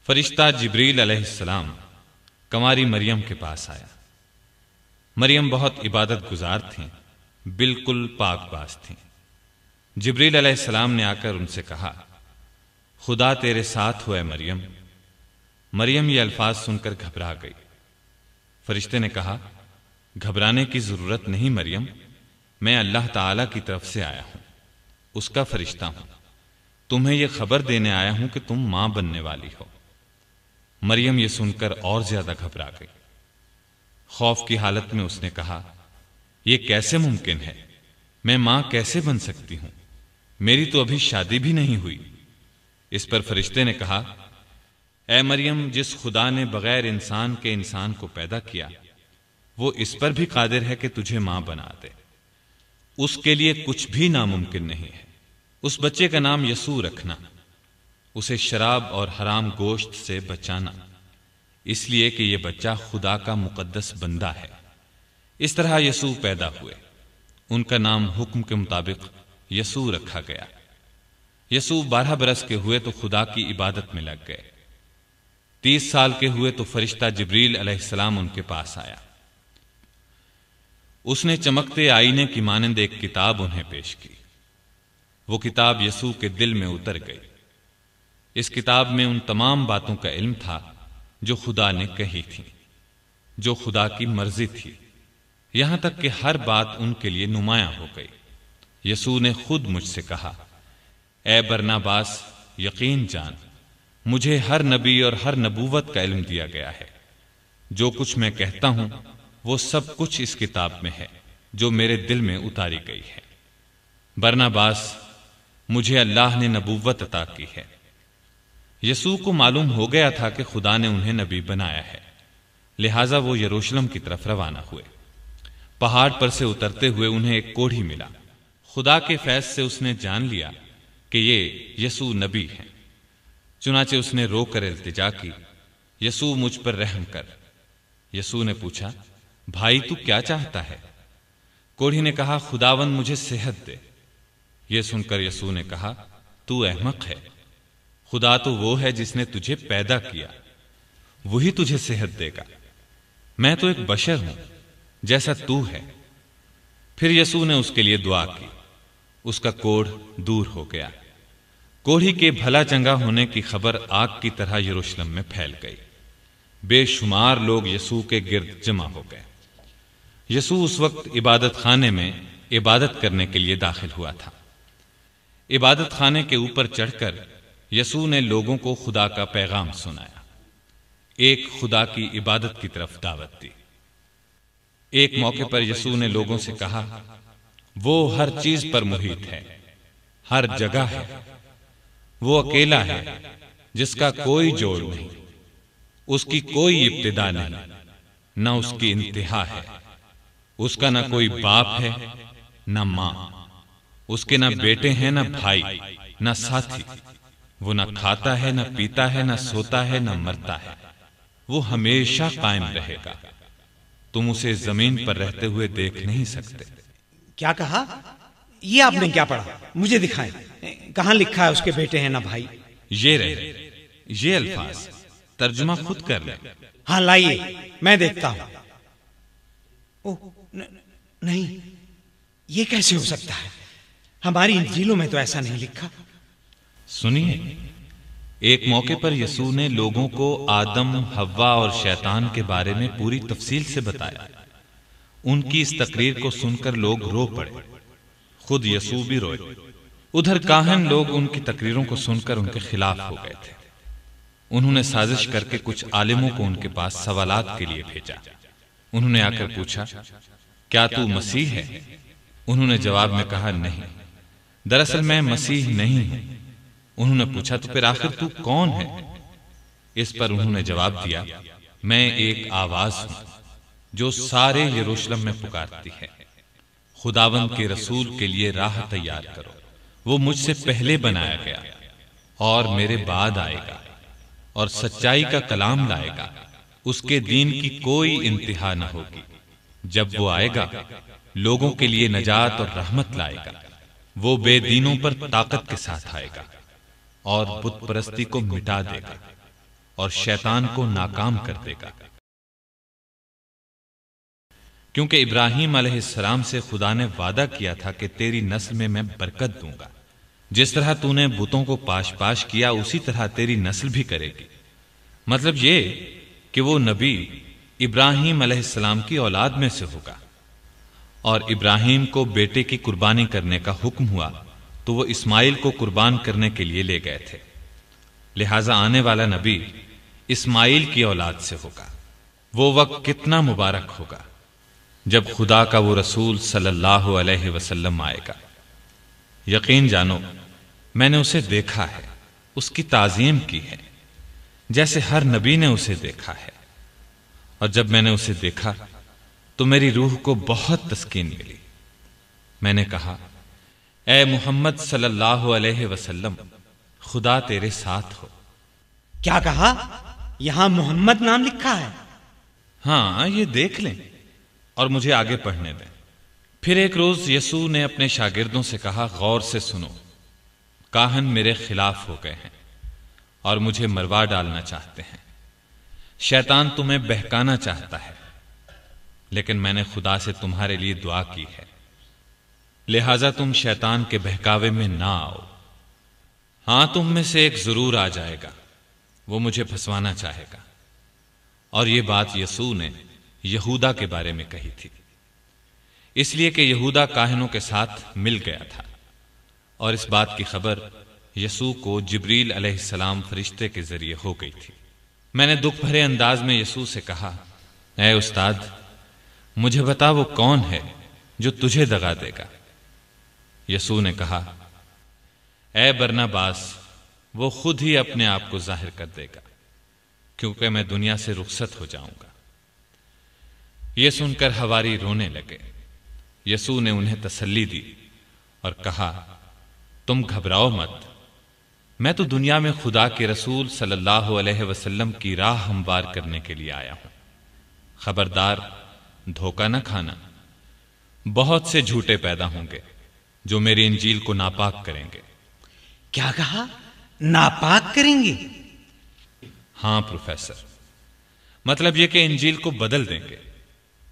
फरिश्ता जिब्रील अलैहिस्सलाम कमारी मरियम के पास आया। मरियम बहुत इबादत गुजार थी। बिल्कुल पाकबाज थी। जिब्रील अलैहिस्सलाम ने आकर उनसे कहा, खुदा तेरे साथ हुआ मरियम। मरियम ये अल्फाज सुनकर घबरा गई। फरिश्ते ने कहा, घबराने की ज़रूरत नहीं मरियम, मैं अल्लाह ताला की तरफ़ से आया हूँ, उसका फरिश्ता हूँ। तुम्हें यह खबर देने आया हूँ कि तुम माँ बनने वाली हो। मरियम यह सुनकर और ज़्यादा घबरा गई। खौफ की हालत में उसने कहा यह कैसे मुमकिन है? मैं माँ कैसे बन सकती हूँ? मेरी तो अभी शादी भी नहीं हुई। इस पर फरिश्ते ने कहा ए मरियम, जिस खुदा ने बगैर इंसान के इंसान को पैदा किया, वो इस पर भी कादिर है कि तुझे माँ बना दे। उसके लिए कुछ भी नामुमकिन नहीं है। उस बच्चे का नाम यसू रखना। उसे शराब और हराम गोश्त से बचाना। इसलिए कि यह बच्चा खुदा का मुकद्दस बंदा है। इस तरह यसू पैदा हुए। उनका नाम हुक्म के मुताबिक यसू रखा गया। यसू बारह बरस के हुए तो खुदा की इबादत में लग गए। तीस साल के हुए तो फरिश्ता जिब्रील अलैहिस्सलाम उनके पास आया। उसने चमकते आईने की मानंद एक किताब उन्हें पेश की। वो किताब यसू के दिल में उतर गई। इस किताब में उन तमाम बातों का इल्म था जो खुदा ने कही थी, जो खुदा की मर्ज़ी थी। यहाँ तक कि हर बात उनके लिए नुमाया हो गई। यसू ने खुद मुझसे कहा, ए बरनाबास, यकीन जान, मुझे हर नबी और हर नबूवत का इल्म दिया गया है। जो कुछ मैं कहता हूँ, वो सब कुछ इस किताब में है, जो मेरे दिल में उतारी गई है। बरनाबास, मुझे अल्लाह ने नबूवत अता की है। यसू को मालूम हो गया था कि खुदा ने उन्हें नबी बनाया है, लिहाजा वो यरूशलेम की तरफ़ रवाना हुए। पहाड़ पर से उतरते हुए उन्हें एक कोढ़ी मिला। खुदा के फैज से उसने जान लिया कि ये यसू नबी हैं। चुनाचे उसने रो कर इल्तिजा की। यसू मुझ पर रहम कर। यसू ने पूछा, भाई, तू क्या चाहता है? कोढ़ी ने कहा, खुदावन, मुझे सेहत दे। यह सुनकर यसू ने कहा, तू अहमक है। खुदा तो वो है जिसने तुझे पैदा किया। वही तुझे सेहत देगा। मैं तो एक बशर हूँ। जैसा तू है। फिर यसू ने उसके लिए दुआ की। उसका कोढ़ दूर हो गया। कोढ़ी के भला चंगा होने की खबर आग की तरह यरूशलेम में फैल गई। बेशुमार लोग यसू के गिर्द जमा हो गए। यसू उस वक्त इबादत खाने में इबादत करने के लिए दाखिल हुआ था। इबादत खाने के ऊपर चढ़कर यसू ने लोगों को खुदा का पैगाम सुनाया। एक खुदा की इबादत की तरफ़ दावत दी। एक मौके पर यसू ने लोगों से कहा, वो हर चीज़ पर मुहित है। हर जगह है। वो अकेला है, जिसका कोई जोड़ नहीं। उसकी कोई इब्तदा नहीं। न उसकी इंतहा है। उसका ना कोई बाप है, न माँ। उसके ना बेटे हैं, ना भाई, ना साथी। वो ना खाता है, ना पीता है, ना सोता है, ना मरता है। वो हमेशा कायम रहेगा। तुम उसे ज़मीन पर रहते हुए देख नहीं सकते। क्या कहा? ये आपने क्या पढ़ा? मुझे दिखाएँ। कहा लिखा है उसके बेटे हैं ना भाई? ये रहे। ये अल्फाज। तर्जुमा खुद कर ले। हाँ लाइए। मैं देखता हूँ। ओ, न, नहीं। ये कैसे हो सकता है? हमारी इंजीलों में तो ऐसा नहीं लिखा। सुनिए। एक मौके पर यसू ने लोगों को आदम हवा और शैतान के बारे में पूरी तफसील से बताया। उनकी इस तकरीर को सुनकर लोग रो पड़े। खुद यसू भी रोए। उधर काहन लोग उनकी तकरीरों को सुनकर उनके खिलाफ हो गए थे। उन्होंने साजिश करके कुछ आलिमों को उनके पास सवालात के लिए भेजा। उन्होंने आकर पूछा, क्या तू मसीह है? उन्होंने जवाब में कहा, नहीं। दरअसल मैं मसीह नहीं हूँ। उन्होंने पूछा तो फिर आखिर तू कौन है? इस पर उन्होंने जवाब दिया, मैं एक आवाज़ हूँ, जो सारे यरूशलेम में पुकारती है। खुदावंद के रसूल के लिए राह तैयार करो। वो मुझसे पहले बनाया गया और मेरे बाद आएगा और सच्चाई का कलाम लाएगा। उसके दीन की कोई इंतहा न होगी। जब वो आएगा, लोगों के लिए नजात और रहमत लाएगा। वो बेदीनों पर ताकत के साथ आएगा। और बुत परस्ती को मिटा देगा और शैतान को नाकाम कर देगा। क्योंकि इब्राहिम अलैहिस्सलाम से खुदा ने वादा किया था कि तेरी नस्ल में मैं बरकत दूँगा। जिस तरह तूने बुतों को पाश पाश किया, उसी तरह तेरी नस्ल भी करेगी। मतलब ये कि वो नबी इब्राहिम अलैहिस्सलाम की औलाद में से होगा। और इब्राहिम को बेटे की कुर्बानी करने का हुक्म हुआ। तो वो इस्माइल को कुर्बान करने के लिए ले गए थे। लिहाजा आने वाला नबी इस्माइल की औलाद से होगा। वो वक्त कितना मुबारक होगा, जब खुदा का वो रसूल सल्लल्लाहु अलैहि वसल्लम आएगा। यकीन जानो, मैंने उसे देखा है, उसकी ताजीम की है, जैसे हर नबी ने उसे देखा है। और जब मैंने उसे देखा तो मेरी रूह को बहुत तस्कीन मिली। मैंने कहा ए मोहम्मद सल्लल्लाहु अलैहि वसल्लम खुदा तेरे साथ हो। क्या कहा? यहाँ मोहम्मद नाम लिखा है। हाँ ये देख लें और मुझे आगे पढ़ने दें। फिर एक रोज यसू ने अपने शागिर्दों से कहा गौर से सुनो काहन मेरे खिलाफ हो गए हैं और मुझे मरवा डालना चाहते हैं। शैतान तुम्हें बहकाना चाहता है लेकिन मैंने खुदा से तुम्हारे लिए दुआ की है। लिहाजा तुम शैतान के बहकावे में ना आओ। हाँ, तुम में से एक ज़रूर आ जाएगा। वो मुझे फंसवाना चाहेगा। और ये बात यसू ने यहूदा के बारे में कही थी। इसलिए कि यहूदा काहिनों के साथ मिल गया था। और इस बात की खबर यसू को जिब्रील अलैहिस्सलाम फरिश्ते के ज़रिए हो गई थी। मैंने दुख भरे अंदाज में यसू से कहा ए उस्ताद, मुझे बता वो कौन है जो तुझे दगा देगा? यसू ने कहा ए बरनाबास, वो खुद ही अपने आप को ज़ाहिर कर देगा, क्योंकि मैं दुनिया से रुखसत हो जाऊँगा. ये सुनकर हवारी रोने लगे। यसू ने उन्हें तसल्ली दी और कहा, तुम घबराओ मत। मैं तो दुनिया में खुदा के रसूल सल्लल्लाहु अलैहि वसल्लम की राह हमवार करने के लिए आया हूँ। खबरदार, धोखा न खाना। बहुत से झूठे पैदा होंगे। जो मेरी इंजील को नापाक करेंगे। क्या कहा? नापाक करेंगे? हाँ प्रोफेसर। मतलब यह कि इंजील को बदल देंगे।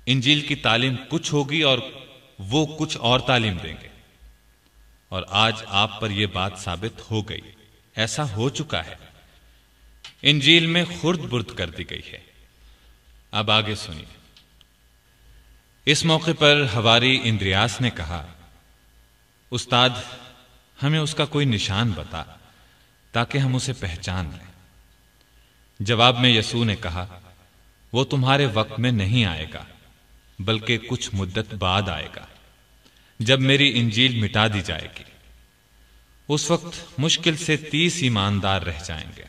इंजील की तालीम कुछ होगी और वो कुछ और तालीम देंगे। और आज आप पर यह बात साबित हो गई। ऐसा हो चुका है। इंजील में खुर्द बुर्द कर दी गई है। अब आगे सुनिए। इस मौके पर हवारी इंद्रियास ने कहा उस्ताद, हमें उसका कोई निशान बता, ताकि हम उसे पहचान लें। जवाब में यसू ने कहा, वो तुम्हारे वक्त में नहीं आएगा, बल्कि कुछ मुद्दत बाद आएगा, जब मेरी इंजील मिटा दी जाएगी। उस वक्त मुश्किल से तीस ईमानदार रह जाएँगे।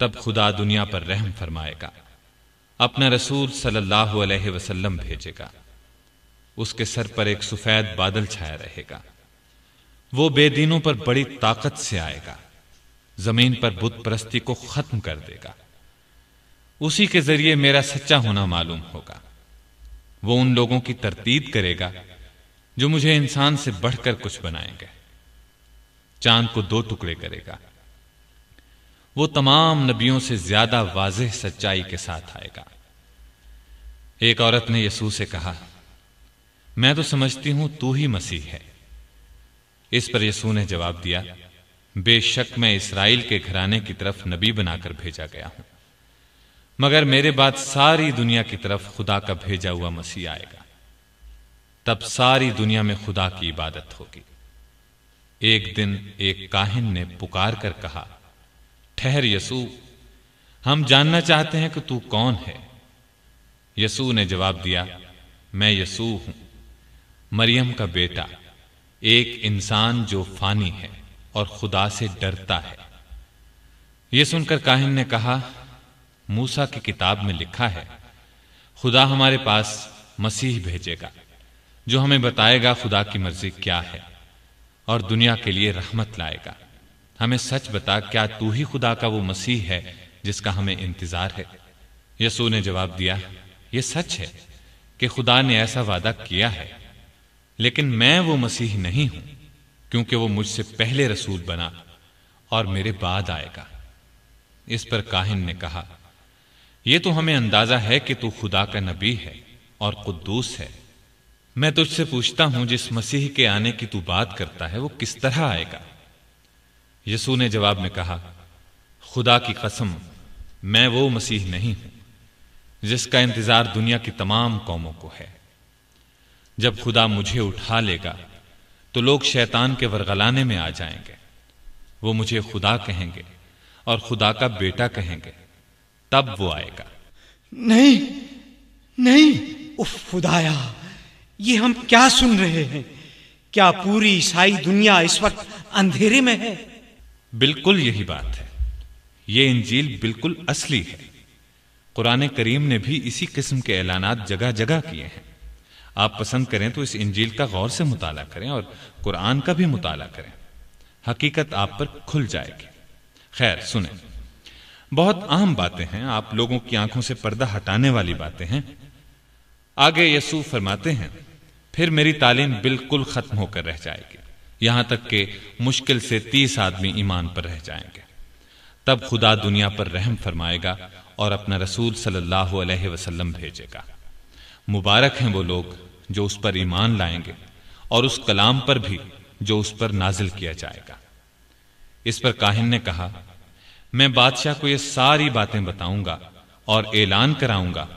तब खुदा दुनिया पर रहम फरमाएगा, अपना रसूल सल्लल्लाहु अलैहि वसल्लम भेजेगा। उसके सर पर एक सफ़ेद बादल छाया रहेगा। वो बेदीनों पर बड़ी ताकत से आएगा। ज़मीन पर बुत परस्ती को खत्म कर देगा। उसी के ज़रिए मेरा सच्चा होना मालूम होगा। वो उन लोगों की तरतीब करेगा, जो मुझे इंसान से बढ़कर कुछ बनाएँगे। चाँद को दो टुकड़े करेगा। वो तमाम नबियों से ज़्यादा वाजह सच्चाई के साथ आएगा। एक औरत ने यसू से कहा मैं तो समझती हूँ तू ही मसीह है। इस पर यसू ने जवाब दिया, बेशक मैं इसराइल के घराने की तरफ़ नबी बनाकर भेजा गया हूँ, मगर मेरे बाद सारी दुनिया की तरफ़ खुदा का भेजा हुआ मसीह आएगा। तब सारी दुनिया में खुदा की इबादत होगी। एक दिन एक काहिन ने पुकार कर कहा, ठहर यसू हम जानना चाहते हैं कि तू कौन है। यसू ने जवाब दिया, मैं यसू हूँ। मरियम का बेटा, एक इंसान जो फानी है और खुदा से डरता है। यह सुनकर काहिन ने कहा, मूसा की किताब में लिखा है, खुदा हमारे पास मसीह भेजेगा, जो हमें बताएगा खुदा की मर्ज़ी क्या है और दुनिया के लिए रहमत लाएगा। हमें सच बता, क्या तू ही खुदा का वो मसीह है जिसका हमें इंतज़ार है? यसू ने जवाब दिया यह सच है कि खुदा ने ऐसा वादा किया है लेकिन मैं वो मसीह नहीं हूँ, क्योंकि वो मुझसे पहले रसूल बना और मेरे बाद आएगा। इस पर काहिन ने कहा यह तो हमें अंदाज़ा है कि तू खुदा का नबी है और कुद्दूस है। मैं तुझसे पूछता हूँ, जिस मसीह के आने की तू बात करता है, वो किस तरह आएगा? यसू ने जवाब में कहा, खुदा की कसम, मैं वो मसीह नहीं हूँ, जिसका इंतज़ार दुनिया की तमाम कौमों को है। जब खुदा मुझे उठा लेगा तो लोग शैतान के वरगलाने में आ जाएँगे। वो मुझे खुदा कहेंगे और खुदा का बेटा कहेंगे। तब वो आएगा। नहीं नहीं उफ खुदाया ये हम क्या सुन रहे हैं? क्या पूरी ईसाई दुनिया इस वक्त अंधेरे में है? बिल्कुल यही बात है। ये इंजील बिल्कुल असली है। कुरान करीम ने भी इसी किस्म के ऐलानात जगह जगह किए हैं। आप पसंद करें तो इस इंजील का गौर से मुताला करें और कुरान का भी मुताला करें। हकीकत आप पर खुल जाएगी। खैर, सुने। बहुत अहम बातें हैं, आप लोगों की आँखों से पर्दा हटाने वाली बातें हैं। आगे यसू फरमाते हैं, फिर मेरी तालीम बिल्कुल खत्म होकर रह जाएगी। यहाँ तक कि मुश्किल से तीस आदमी ईमान पर रह जाएँगे। तब खुदा दुनिया पर रहम फरमाएगा और अपना रसूल सल्लल्लाहु अलैहि वसल्लम भेजेगा। मुबारक हैं वो लोग जो उस पर ईमान लाएँगे और उस कलाम पर भी जो उस पर नाजिल किया जाएगा। इस पर काहिन ने कहा, मैं बादशाह को ये सारी बातें बताऊँगा और ऐलान कराऊँगा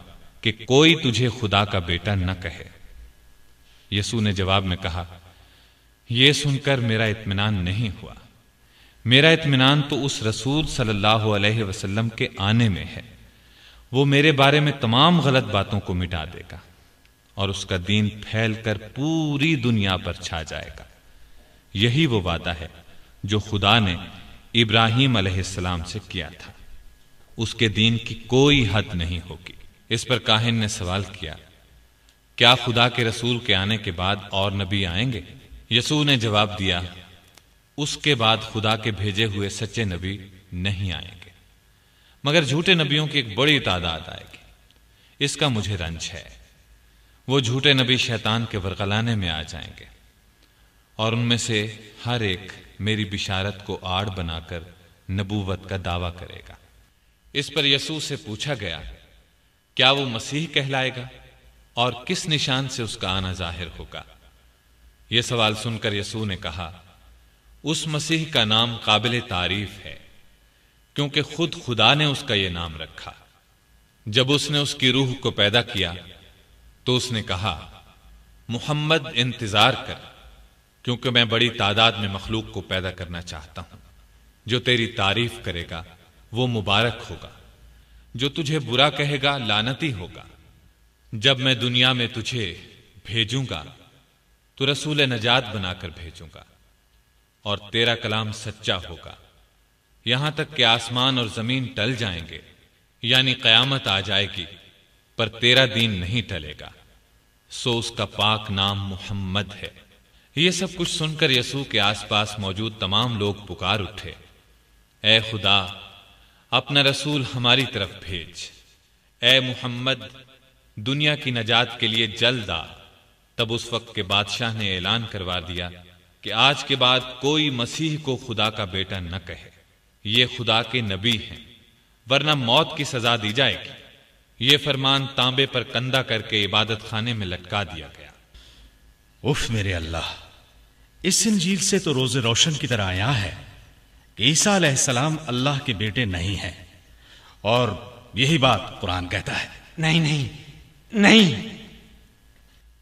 कि कोई तुझे खुदा का बेटा न कहे। यसू ने जवाब में कहा यह सुनकर मेरा इत्मीनान नहीं हुआ। मेरा इत्मीनान तो उस रसूल सल्लल्लाहु अलैहि वसल्लम के आने में है। वो मेरे बारे में तमाम गलत बातों को मिटा देगा। और उसका दीन फैलकर पूरी दुनिया पर छा जाएगा। यही वो वादा है जो खुदा ने इब्राहिम अलैहिस्सलाम से किया था। उसके दीन की कोई हद नहीं होगी। इस पर काहिन ने सवाल किया, क्या खुदा के रसूल के आने के बाद और नबी आएँगे? यसू ने जवाब दिया, उसके बाद खुदा के भेजे हुए सच्चे नबी नहीं आएँगे। मगर झूठे नबियों की एक बड़ी तादाद आएगी। इसका मुझे रंज है। वो झूठे नबी शैतान के वरगलाने में आ जाएँगे। और उनमें से हर एक मेरी बिशारत को आड़ बनाकर नबूवत का दावा करेगा। इस पर यसू से पूछा गया, क्या वो मसीह कहलाएगा और किस निशान से उसका आना ज़ाहिर होगा? यह सवाल सुनकर यसू ने कहा, उस मसीह का नाम काबिल तारीफ़ है, क्योंकि खुद खुदा ने उसका यह नाम रखा। जब उसने उसकी रूह को पैदा किया तो उसने कहा, मोहम्मद, इंतज़ार कर, क्योंकि मैं बड़ी तादाद में मखलूक को पैदा करना चाहता हूँ। जो तेरी तारीफ़ करेगा, वो मुबारक होगा। जो तुझे बुरा कहेगा, लानती होगा। जब मैं दुनिया में तुझे भेजूँगा तो रसूल नजात बनाकर भेजूँगा, और तेरा कलाम सच्चा होगा। यहाँ तक कि आसमान और ज़मीन टल जाएँगे, यानी कयामत आ जाएगी, पर तेरा दीन नहीं टलेगा। सो उसका पाक नाम मोहम्मद है। यह सब कुछ सुनकर यसू के आसपास मौजूद तमाम लोग पुकार उठे। ए खुदा, अपना रसूल हमारी तरफ़ भेज। ए मोहम्मद, दुनिया की नजात के लिए जल्द आ तब उस वक्त के बादशाह ने ऐलान करवा दिया कि आज के बाद कोई मसीह को खुदा का बेटा न कहे। ये खुदा के नबी हैं, वरना मौत की सजा दी जाएगी। ये फरमान तांबे पर कंधा करके इबादत खाने में लटका दिया गया। उफ मेरे अल्लाह इस इंजील से तो रोज़े रोशन की तरह आया है कि ईसा सलाम अल्लाह के बेटे नहीं हैं। और यही बात कुरान कहता है। नहीं नहीं नहीं।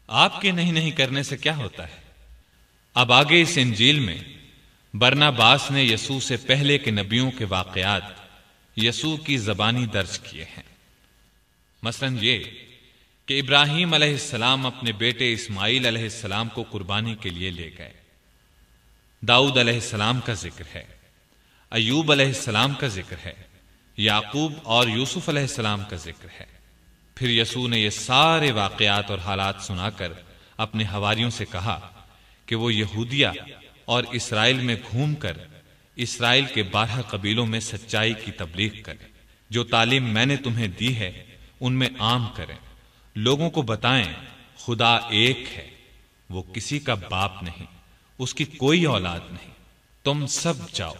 आपके नहीं नहीं करने से क्या होता है? अब आगे इस इंजील में बरनाबास ने यसू से पहले के नबियों के वाकयात यसू की जबानी दर्ज किए हैं। मसलन ये कि इब्राहिम अलैहिस्सलाम अपने बेटे इस्माइल अलैहिस्सलाम को कुर्बानी के लिए ले गए। दाऊद अलैहिस्सलाम का ज़िक्र है अयूब अलैहिस्सलाम का ज़िक्र है, याकूब और यूसुफ अलैहिस्सलाम का ज़िक्र है। फिर यसू ने ये सारे वाकयात और हालात सुनाकर अपने हवारियों से कहा कि वो यहूदिया और इसराइल में घूमकर इसराइल के बारह कबीलों में सच्चाई की तबलीग करें, जो तालीम मैंने तुम्हें दी है उनमें आम करें। लोगों को बताएँ, खुदा एक है, वो किसी का बाप नहीं, उसकी कोई औलाद नहीं, तुम सब जाओ।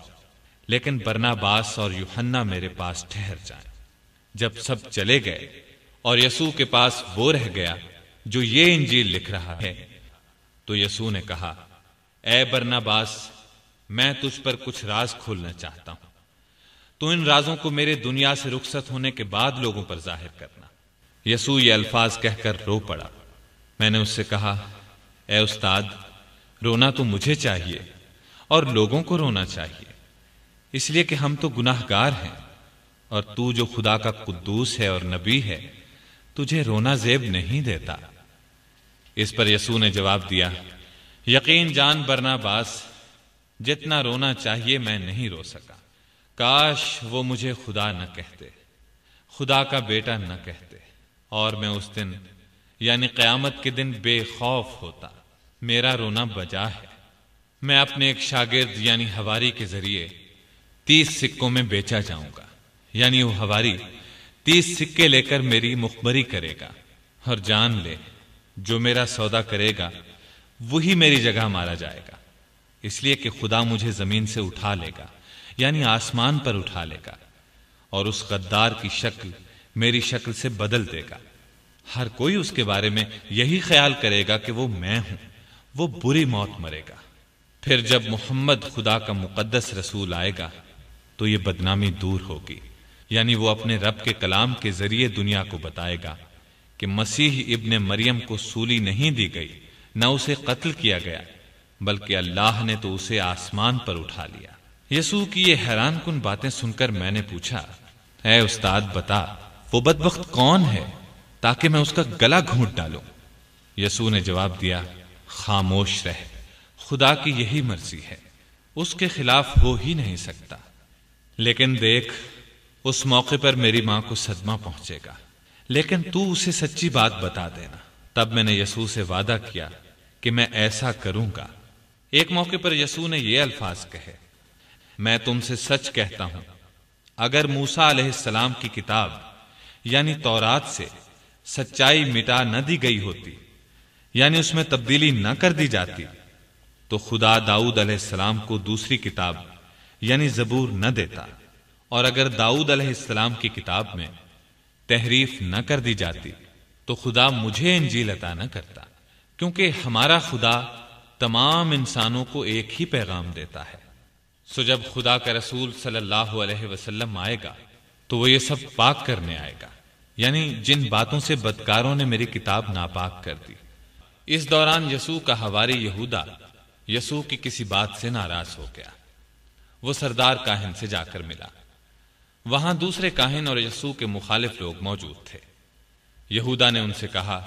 लेकिन बरनाबास और यूहन्ना मेरे पास ठहर जाएँ। जब सब चले गए और यसू के पास वो रह गया, जो ये इंजील लिख रहा है तो यसू ने कहा ए बरनाबास, मैं तुझ पर कुछ राज खोलना चाहता हूँ। तो इन राजों को मेरे दुनिया से रुखसत होने के बाद लोगों पर ज़ाहिर करना। यसू ये अल्फाज कहकर रो पड़ा। मैंने उससे कहा, ए उस्ताद, रोना तो मुझे चाहिए और लोगों को रोना चाहिए। इसलिए कि हम तो गुनाहगार हैं और तू जो खुदा का कुद्दूस है और नबी है, तुझे रोना जेब नहीं देता। इस पर यसू ने जवाब दिया, यकीन जान बरनाबास, जितना रोना चाहिए मैं नहीं रो सका। काश वो मुझे खुदा न कहते, खुदा का बेटा न कहते, और मैं उस दिन, यानी कयामत के दिन बेखौफ होता, मेरा रोना बजा है। मैं अपने एक शागिर्द, यानी हवारी के ज़रिए तीस सिक्कों में बेचा जाऊँगा, यानी वो हवारी तीस सिक्के लेकर मेरी मुखबरी करेगा, और जान ले, जो मेरा सौदा करेगा, वही मेरी जगह मारा जाएगा, इसलिए कि खुदा मुझे ज़मीन से उठा लेगा। यानी आसमान पर उठा लेगा और उस गद्दार की शक्ल मेरी शक्ल से बदल देगा। हर कोई उसके बारे में यही ख्याल करेगा कि वो मैं हूँ, वो बुरी मौत मरेगा। फिर जब मोहम्मद खुदा का मुकद्दस रसूल आएगा तो ये बदनामी दूर होगी। यानी वो अपने रब के कलाम के ज़रिए दुनिया को बताएगा कि मसीह इब्ने मरियम को सूली नहीं दी गई, न उसे कत्ल किया गया, बल्कि अल्लाह ने तो उसे आसमान पर उठा लिया। यसू की ये हैरान कुन बातें सुनकर मैंने पूछा है उस्ताद, बता, वो बदबख्त कौन है ताकि मैं उसका गला घूंट डालूं? यसू ने जवाब दिया, खामोश रह, खुदा की यही मर्ज़ी है, उसके खिलाफ हो ही नहीं सकता। लेकिन देख, उस मौके पर मेरी माँ को सदमा पहुंचेगा। लेकिन तू उसे सच्ची बात बता देना। तब मैंने यसू से वादा किया कि मैं ऐसा करूँगा। एक मौके पर यसू ने यह अल्फाज कहे मैं तुमसे सच कहता हूँ, अगर मूसा सलाम की किताब, यानी तौरात से सच्चाई मिटा न दी गई होती, यानी उसमें तब्दीली न कर दी जाती तो खुदा दाऊद सलाम को दूसरी किताब, यानी जबूर न देता, और अगर दाऊद सलाम की किताब में तहरीफ न कर दी जाती तो खुदा मुझे इंजील अता न करता, क्योंकि हमारा खुदा तमाम इंसानों को एक ही पैगाम देता है। सो जब खुदा का रसूल सल्लल्लाहु अलैहि वसल्लम आएगा तो वो ये सब पाक करने आएगा। यानी जिन बातों से बदकारों ने मेरी किताब नापाक कर दी। इस दौरान यसू का हवारी यहूदा, यसू की किसी बात से नाराज़ हो गया। वो सरदार काहिन से जाकर मिला। वहाँ दूसरे काहिन और यसू के मुखालिफ लोग मौजूद थे। यहूदा ने उनसे कहा,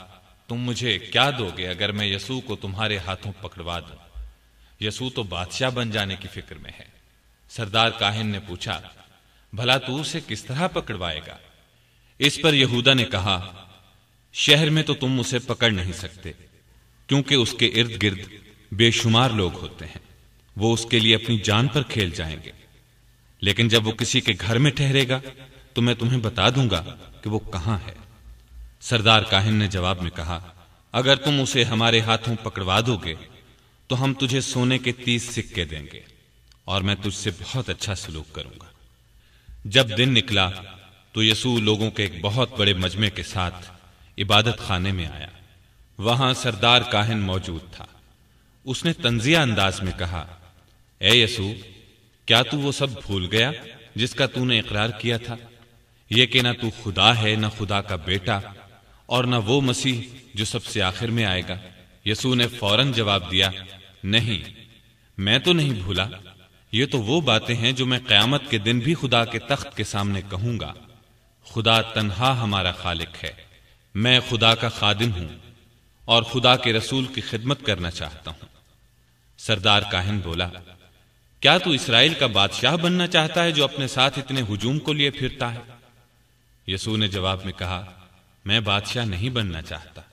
तुम मुझे क्या दोगे अगर मैं यसू को तुम्हारे हाथों पकड़वा दूँ? यसू तो बादशाह बन जाने की फ़िक्र में है। सरदार काहिन ने पूछा, भला तू उसे किस तरह पकड़वाएगा? इस पर यहूदा ने कहा, शहर में तो तुम उसे पकड़ नहीं सकते, क्योंकि उसके इर्द गिर्द बेशुमार लोग होते हैं। वो उसके लिए अपनी जान पर खेल जाएँगे। लेकिन जब वो किसी के घर में ठहरेगा तो मैं तुम्हें बता दूँगा कि वो कहाँ है। सरदार काहिन ने जवाब में कहा, अगर तुम उसे हमारे हाथों पकड़वा दोगे तो हम तुझे सोने के तीस सिक्के देंगे। और मैं तुझसे बहुत अच्छा सलूक करूँगा। जब दिन निकला तो यसू लोगों के एक बहुत बड़े मजमे के साथ इबादत खाने में आया। वहाँ सरदार काहिन मौजूद था। उसने तंजिया अंदाज में कहा, ए यसू, क्या तू वो सब भूल गया जिसका तूने इकरार किया था? ये कि ना तू खुदा है, ना खुदा का बेटा, और ना वो मसीह जो सबसे आखिर में आएगा? यसू ने फ़ौरन जवाब दिया, नहीं, मैं तो नहीं भूला। ये तो वो बातें हैं जो मैं कयामत के दिन भी खुदा के तख्त के सामने कहूँगा। खुदा तन्हा हमारा खालिक है। मैं खुदा का खादिम हूँ और खुदा के रसूल की खिदमत करना चाहता हूँ। सरदार काहिन बोला, क्या तू इसराइल का बादशाह बनना चाहता है जो अपने साथ इतने हुजूम को लिए फिरता है? यसू ने जवाब में कहा, मैं बादशाह नहीं बनना चाहता।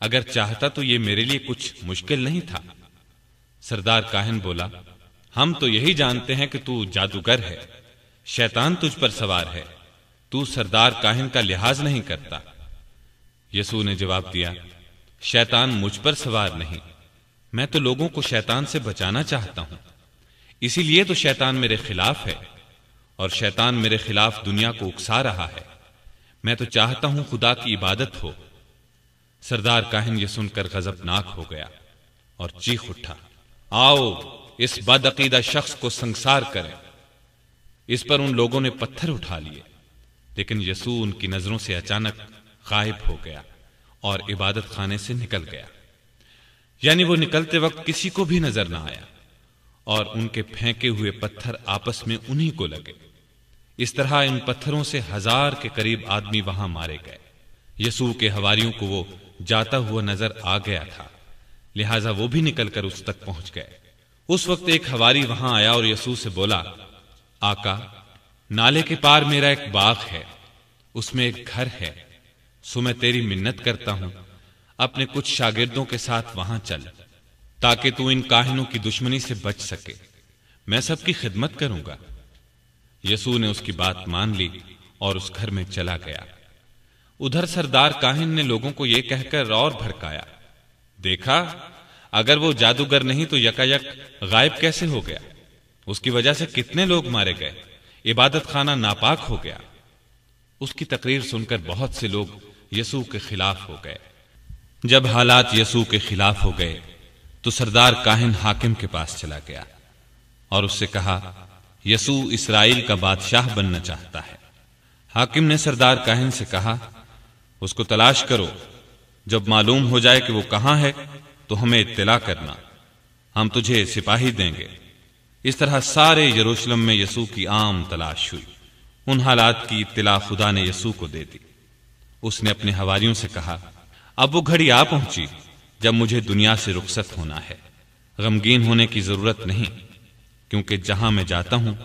अगर चाहता तो ये मेरे लिए कुछ मुश्किल नहीं था। सरदार काहन बोला हम तो यही जानते हैं कि तू जादूगर है। शैतान तुझ पर सवार है। तू सरदार काहिन का लिहाज नहीं करता। यसू ने जवाब दिया, शैतान मुझ पर सवार नहीं। मैं तो लोगों को शैतान से बचाना चाहता हूँ। इसीलिए तो शैतान मेरे खिलाफ है, और शैतान मेरे खिलाफ दुनिया को उकसा रहा है। मैं तो चाहता हूँ खुदा की इबादत हो। सरदार काहिन यह सुनकर गजबनाक हो गया और चीख उठा, आओ इस बदअकीदा शख्स को संसार करें। इस पर उन लोगों ने पत्थर उठा लिए। लेकिन यसू उनकी नज़रों से अचानक गायब हो गया और इबादत खाने से निकल गया। यानी वो निकलते वक्त किसी को भी नज़र ना आया और उनके फेंके हुए पत्थर आपस में उन्हीं को लगे। इस तरह इन पत्थरों से हज़ार के करीब आदमी वहाँ मारे गए। यसू के हवारियों को वो जाता हुआ नज़र आ गया था। लिहाजा वो भी निकलकर उस तक पहुँच गए। उस वक्त एक हवारी वहाँ आया और यसू से बोला, आका, नाले के पार मेरा एक बाग है, उसमें एक घर है, सो मैं तेरी मिन्नत करता हूँ, अपने कुछ शागिर्दों के साथ वहाँ चल, ताकि तू इन काहिनों की दुश्मनी से बच सके। मैं सबकी खिदमत करूँगा। यसू ने उसकी बात मान ली और उस घर में चला गया। उधर सरदार काहिन ने लोगों को यह कहकर और भड़काया, देखा अगर वो जादूगर नहीं तो यकायक गायब कैसे हो गया? उसकी वजह से कितने लोग मारे गए? इबादत खाना नापाक हो गया। उसकी तकरीर सुनकर बहुत से लोग यसू के खिलाफ हो गए। जब हालात यसू के खिलाफ हो गए तो सरदार काहिन हाकिम के पास चला गया और उससे कहा, यसू इसराइल का बादशाह बनना चाहता है। हाकिम ने सरदार काहिन से कहा, उसको तलाश करो। जब मालूम हो जाए कि वो कहाँ है तो हमें इत्तला करना। हम तुझे सिपाही देंगे। इस तरह सारे यरूशलेम में यसू की आम तलाश हुई। उन हालात की इत्तला खुदा ने यसू को दे दी। उसने अपने हवारियों से कहा, अब वो घड़ी आ पहुँची जब मुझे दुनिया से रुखसत होना है। गमगीन होने की ज़रूरत नहीं, क्योंकि जहाँ मैं जाता हूँ,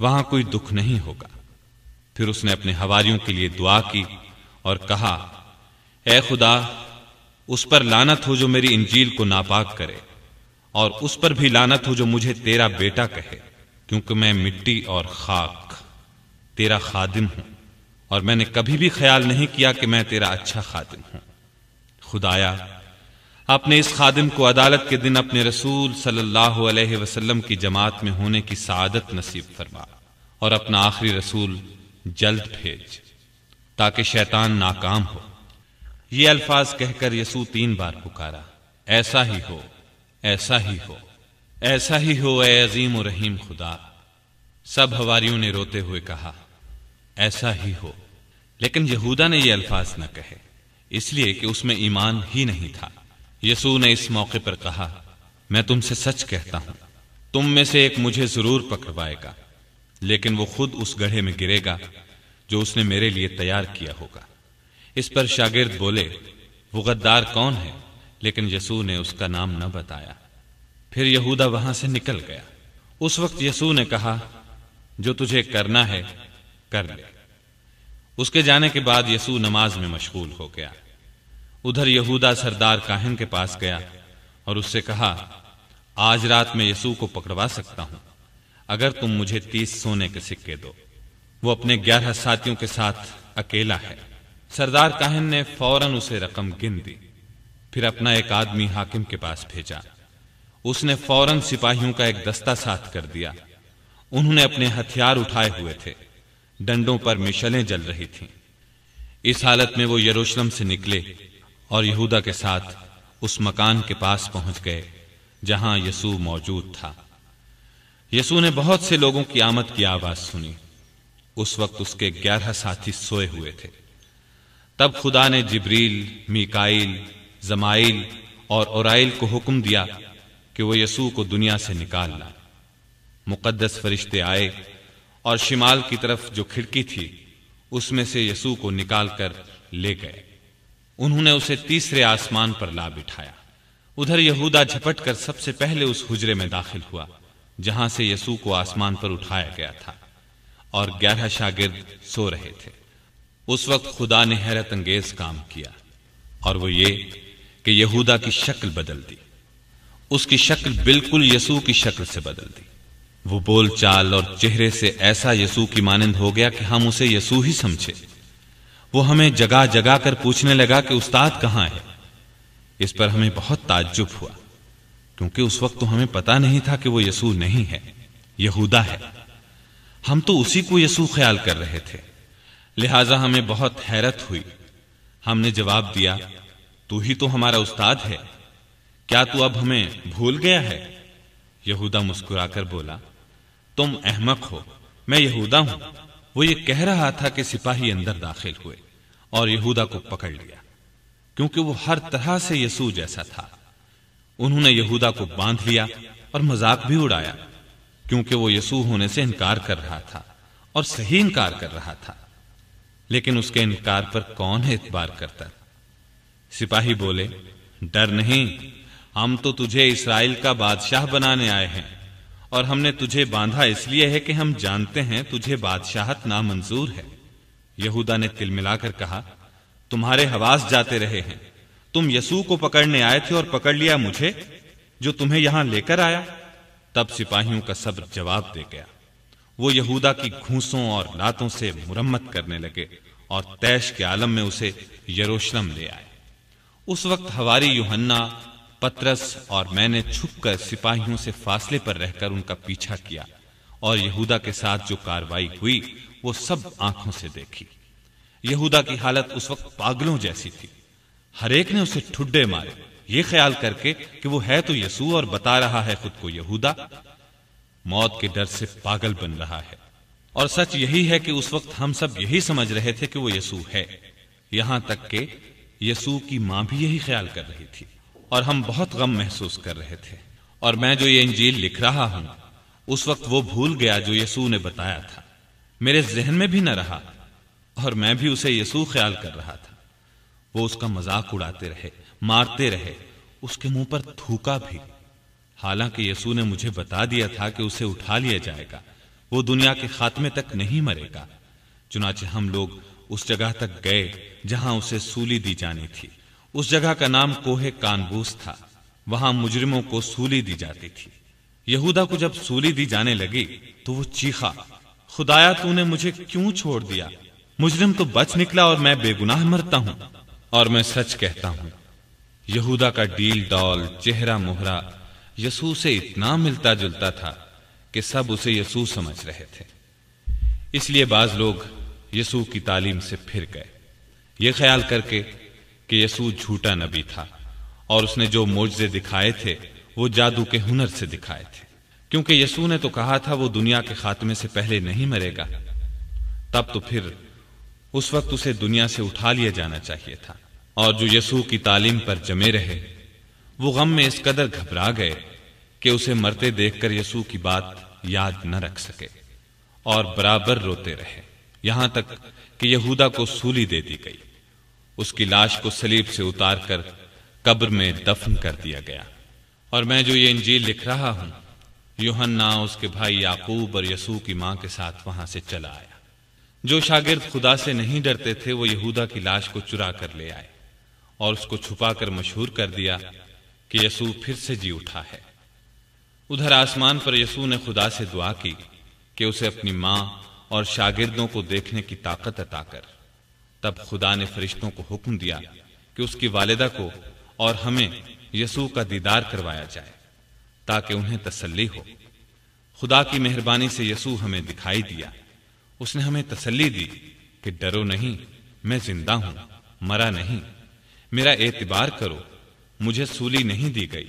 वहाँ कोई दुख नहीं होगा। फिर उसने अपने हवारियों के लिए दुआ की और कहा, ए खुदा उस पर लानत हो जो मेरी इंजील को नापाक करे, और उस पर भी लानत हो जो मुझे तेरा बेटा कहे, क्योंकि मैं मिट्टी और खाक, तेरा खादिम हूँ, और मैंने कभी भी ख्याल नहीं किया कि मैं तेरा अच्छा खादिम हूँ। खुदाया, आपने इस खादिम को अदालत के दिन अपने रसूल सल्लल्लाहु अलैहि वसल्लम की जमात में होने की सादत नसीब फरमा, और अपना आखिरी रसूल जल्द भेज, ताकि शैतान नाकाम हो। ये अल्फाज कहकर यसू तीन बार पुकारा, ऐसा ही हो, ऐसा ही हो, ऐसा ही हो ए अजीम और रहीम खुदा। सब हवारियों ने रोते हुए कहा, ऐसा ही हो। लेकिन यहूदा ने यह अल्फाज न कहे, इसलिए कि उसमें ईमान ही नहीं था। यसू ने इस मौके पर कहा, मैं तुमसे सच कहता हूँ, तुम में से एक मुझे ज़रूर पकड़वाएगा, लेकिन वो खुद उस गढ़े में गिरेगा, जो उसने मेरे लिए तैयार किया होगा। इस पर शागिर्द बोले, वो गद्दार कौन है? लेकिन यसू ने उसका नाम न बताया। फिर यहूदा वहाँ से निकल गया। उस वक्त यसू ने कहा, जो तुझे करना है, कर ले। उसके जाने के बाद यसू नमाज़ में मशगूल हो गया। उधर यहूदा सरदार काहिन के पास गया और उससे कहा, आज रात में यसू को पकड़वा सकता हूँ। अगर तुम मुझे तीस सोने के सिक्के दो, वो अपने ग्यारह साथियों के साथ अकेला है। सरदार काहिन ने फ़ौरन उसे रकम गिन दी, फिर अपना एक आदमी हाकिम के पास भेजा। उसने फ़ौरन सिपाहियों का एक दस्ता साथ कर दिया। उन्होंने अपने हथियार उठाए हुए थे। डंडों पर मिशलें जल रही थीं। इस हालत में वो यरूशलेम से निकले और यहूदा के साथ उस मकान के पास पहुँच गए, जहाँ यसू मौजूद था। यसू ने बहुत से लोगों की आमद की आवाज़ सुनी। उस वक्त उसके ग्यारह साथी सोए हुए थे। तब खुदा ने जिब्रील, मीकाइल, जमाइल और ओराइल को हुक्म दिया कि वो यसू को दुनिया से निकाल ला मुकद्दस फरिश्ते आए और शिमाल की तरफ़ जो खिड़की थी, उसमें से यसू को निकालकर ले गए। उन्होंने उसे तीसरे आसमान पर ला बिठाया। उधर यहूदा झपट कर सबसे पहले उस हुजरे में दाखिल हुआ, जहाँ से यसू को आसमान पर उठाया गया था और ग्यारह शागिर्द सो रहे थे। उस वक्त खुदा ने हैरत अंगेज काम किया और वो ये कि यहूदा की शक्ल बदल दी। उसकी शक्ल बिल्कुल यसू की शक्ल से बदल दी। वो बोल चाल और चेहरे से ऐसा यसू की मानंद हो गया कि हम उसे यसू ही समझे। वो हमें जगा जगा कर पूछने लगा कि उस्ताद कहाँ है? इस पर हमें बहुत ताज्जुब हुआ, क्योंकि उस वक्त तो हमें पता नहीं था कि वो यसू नहीं है, यहूदा है। हम तो उसी को यसू ख्याल कर रहे थे। लिहाजा हमें बहुत हैरत हुई। हमने जवाब दिया, तू ही तो हमारा उस्ताद है। क्या तू अब हमें भूल गया है? यहूदा मुस्कुराकर बोला, तुम अहमक हो, मैं यहूदा हूँ। वो ये कह रहा था कि सिपाही अंदर दाखिल हुए और यहूदा को पकड़ लिया, क्योंकि वो हर तरह से यसू जैसा था। उन्होंने यहूदा को बाँध लिया और मज़ाक भी उड़ाया, क्योंकि वो यसू होने से इनकार कर रहा था और सही इनकार कर रहा था। लेकिन उसके इनकार पर कौन है इतबार करता? सिपाही बोले, डर नहीं, हम तो तुझे इसराइल का बादशाह बनाने आए हैं, और हमने तुझे बांधा इसलिए है कि हम जानते हैं तुझे बादशाहत नामंजूर है। यहूदा ने तिल मिलाकर कहा, तुम्हारे हवास जाते रहे हैं। तुम यसू को पकड़ने आए थे और पकड़ लिया मुझे, जो तुम्हें यहाँ लेकर आया? तब सिपाहियों का सब्र जवाब दे गया। वो यहूदा की घूसों और लातों से मुरम्मत करने लगे और तैश के आलम में उसे यरूशलेम ले आए। उस वक्त हवारी युहन्ना, पत्रस और मैंने छुपकर सिपाहियों से फासले पर रहकर उनका पीछा किया और यहूदा के साथ जो कार्रवाई हुई, वो सब आँखों से देखी। यहूदा की हालत उस वक्त पागलों जैसी थी। हरेक ने उसे ठुड्डे मारे। ये ख्याल करके कि वो है तो यसू और बता रहा है खुद को यहूदा मौत के डर से पागल बन रहा है। और सच यही है कि उस वक्त हम सब यही समझ रहे थे कि वो यसू है। यहाँ तक के यसू की माँ भी यही ख्याल कर रही थी और हम बहुत गम महसूस कर रहे थे। और मैं जो ये इंजील लिख रहा हूँ, उस वक्त वो भूल गया जो यसू ने बताया था। मेरे जहन में भी न रहा और मैं भी उसे यसू ख्याल कर रहा था। वो उसका मज़ाक उड़ाते रहे, मारते रहे, उसके मुँह पर थूका भी। हालाँकि यसू ने मुझे बता दिया था कि उसे उठा लिया जाएगा। वो दुनिया के खात्मे तक नहीं मरेगा। चुनाचे हम लोग उस जगह तक गए जहाँ उसे सूली दी जानी थी। उस जगह का नाम कोहे कानबूस था। वहाँ मुजरिमों को सूली दी जाती थी। यहूदा को जब सूली दी जाने लगी तो वो चीखा, खुदाया, तूने मुझे क्यों छोड़ दिया? मुजरिम तो बच निकला और मैं बेगुनाह मरता हूँ, और मैं सच कहता हूँ। यहूदा का डील डॉल, चेहरा मोहरा यसू से इतना मिलता जुलता था कि सब उसे यसू समझ रहे थे। इसलिए बाज लोग यसू की तालीम से फिर गए। ये ख्याल करके कि यसू झूठा नबी था और उसने जो मोजे दिखाए थे, वो जादू के हुनर से दिखाए थे। क्योंकि यसू ने तो कहा था, वो दुनिया के खात्मे से पहले नहीं मरेगा। तब तो फिर उस वक्त उसे दुनिया से उठा लिया जाना चाहिए था। और जो यसू की तालीम पर जमे रहे वो गम में इस कदर घबरा गए कि उसे मरते देखकर यसू की बात याद न रख सके और बराबर रोते रहे। यहाँ तक कि यहूदा को सूली दे दी गई। उसकी लाश को सलीब से उतार कर कब्र में दफन कर दिया गया। और मैं जो ये इंजील लिख रहा हूँ, योहन्ना उसके भाई याकूब और यसू की माँ के साथ वहाँ से चला आया। जो शागिर्द खुदा से नहीं डरते थे, वो यहूदा की लाश को चुरा कर ले आए और उसको छुपा कर मशहूर कर दिया कि यसू फिर से जी उठा है। उधर आसमान पर यसू ने खुदा से दुआ की कि उसे अपनी माँ और शागिर्दों को देखने की ताकत अता कर। तब खुदा ने फरिश्तों को हुक्म दिया कि उसकी वालिदा को और हमें यसू का दीदार करवाया जाए, ताकि उन्हें तसल्ली हो। खुदा की मेहरबानी से यसू हमें दिखाई दिया। उसने हमें तसल्ली दी कि डरो नहीं, मैं ज़िंदा हूँ, मरा नहीं, मेरा एतबार करो मुझे सूली नहीं दी गई।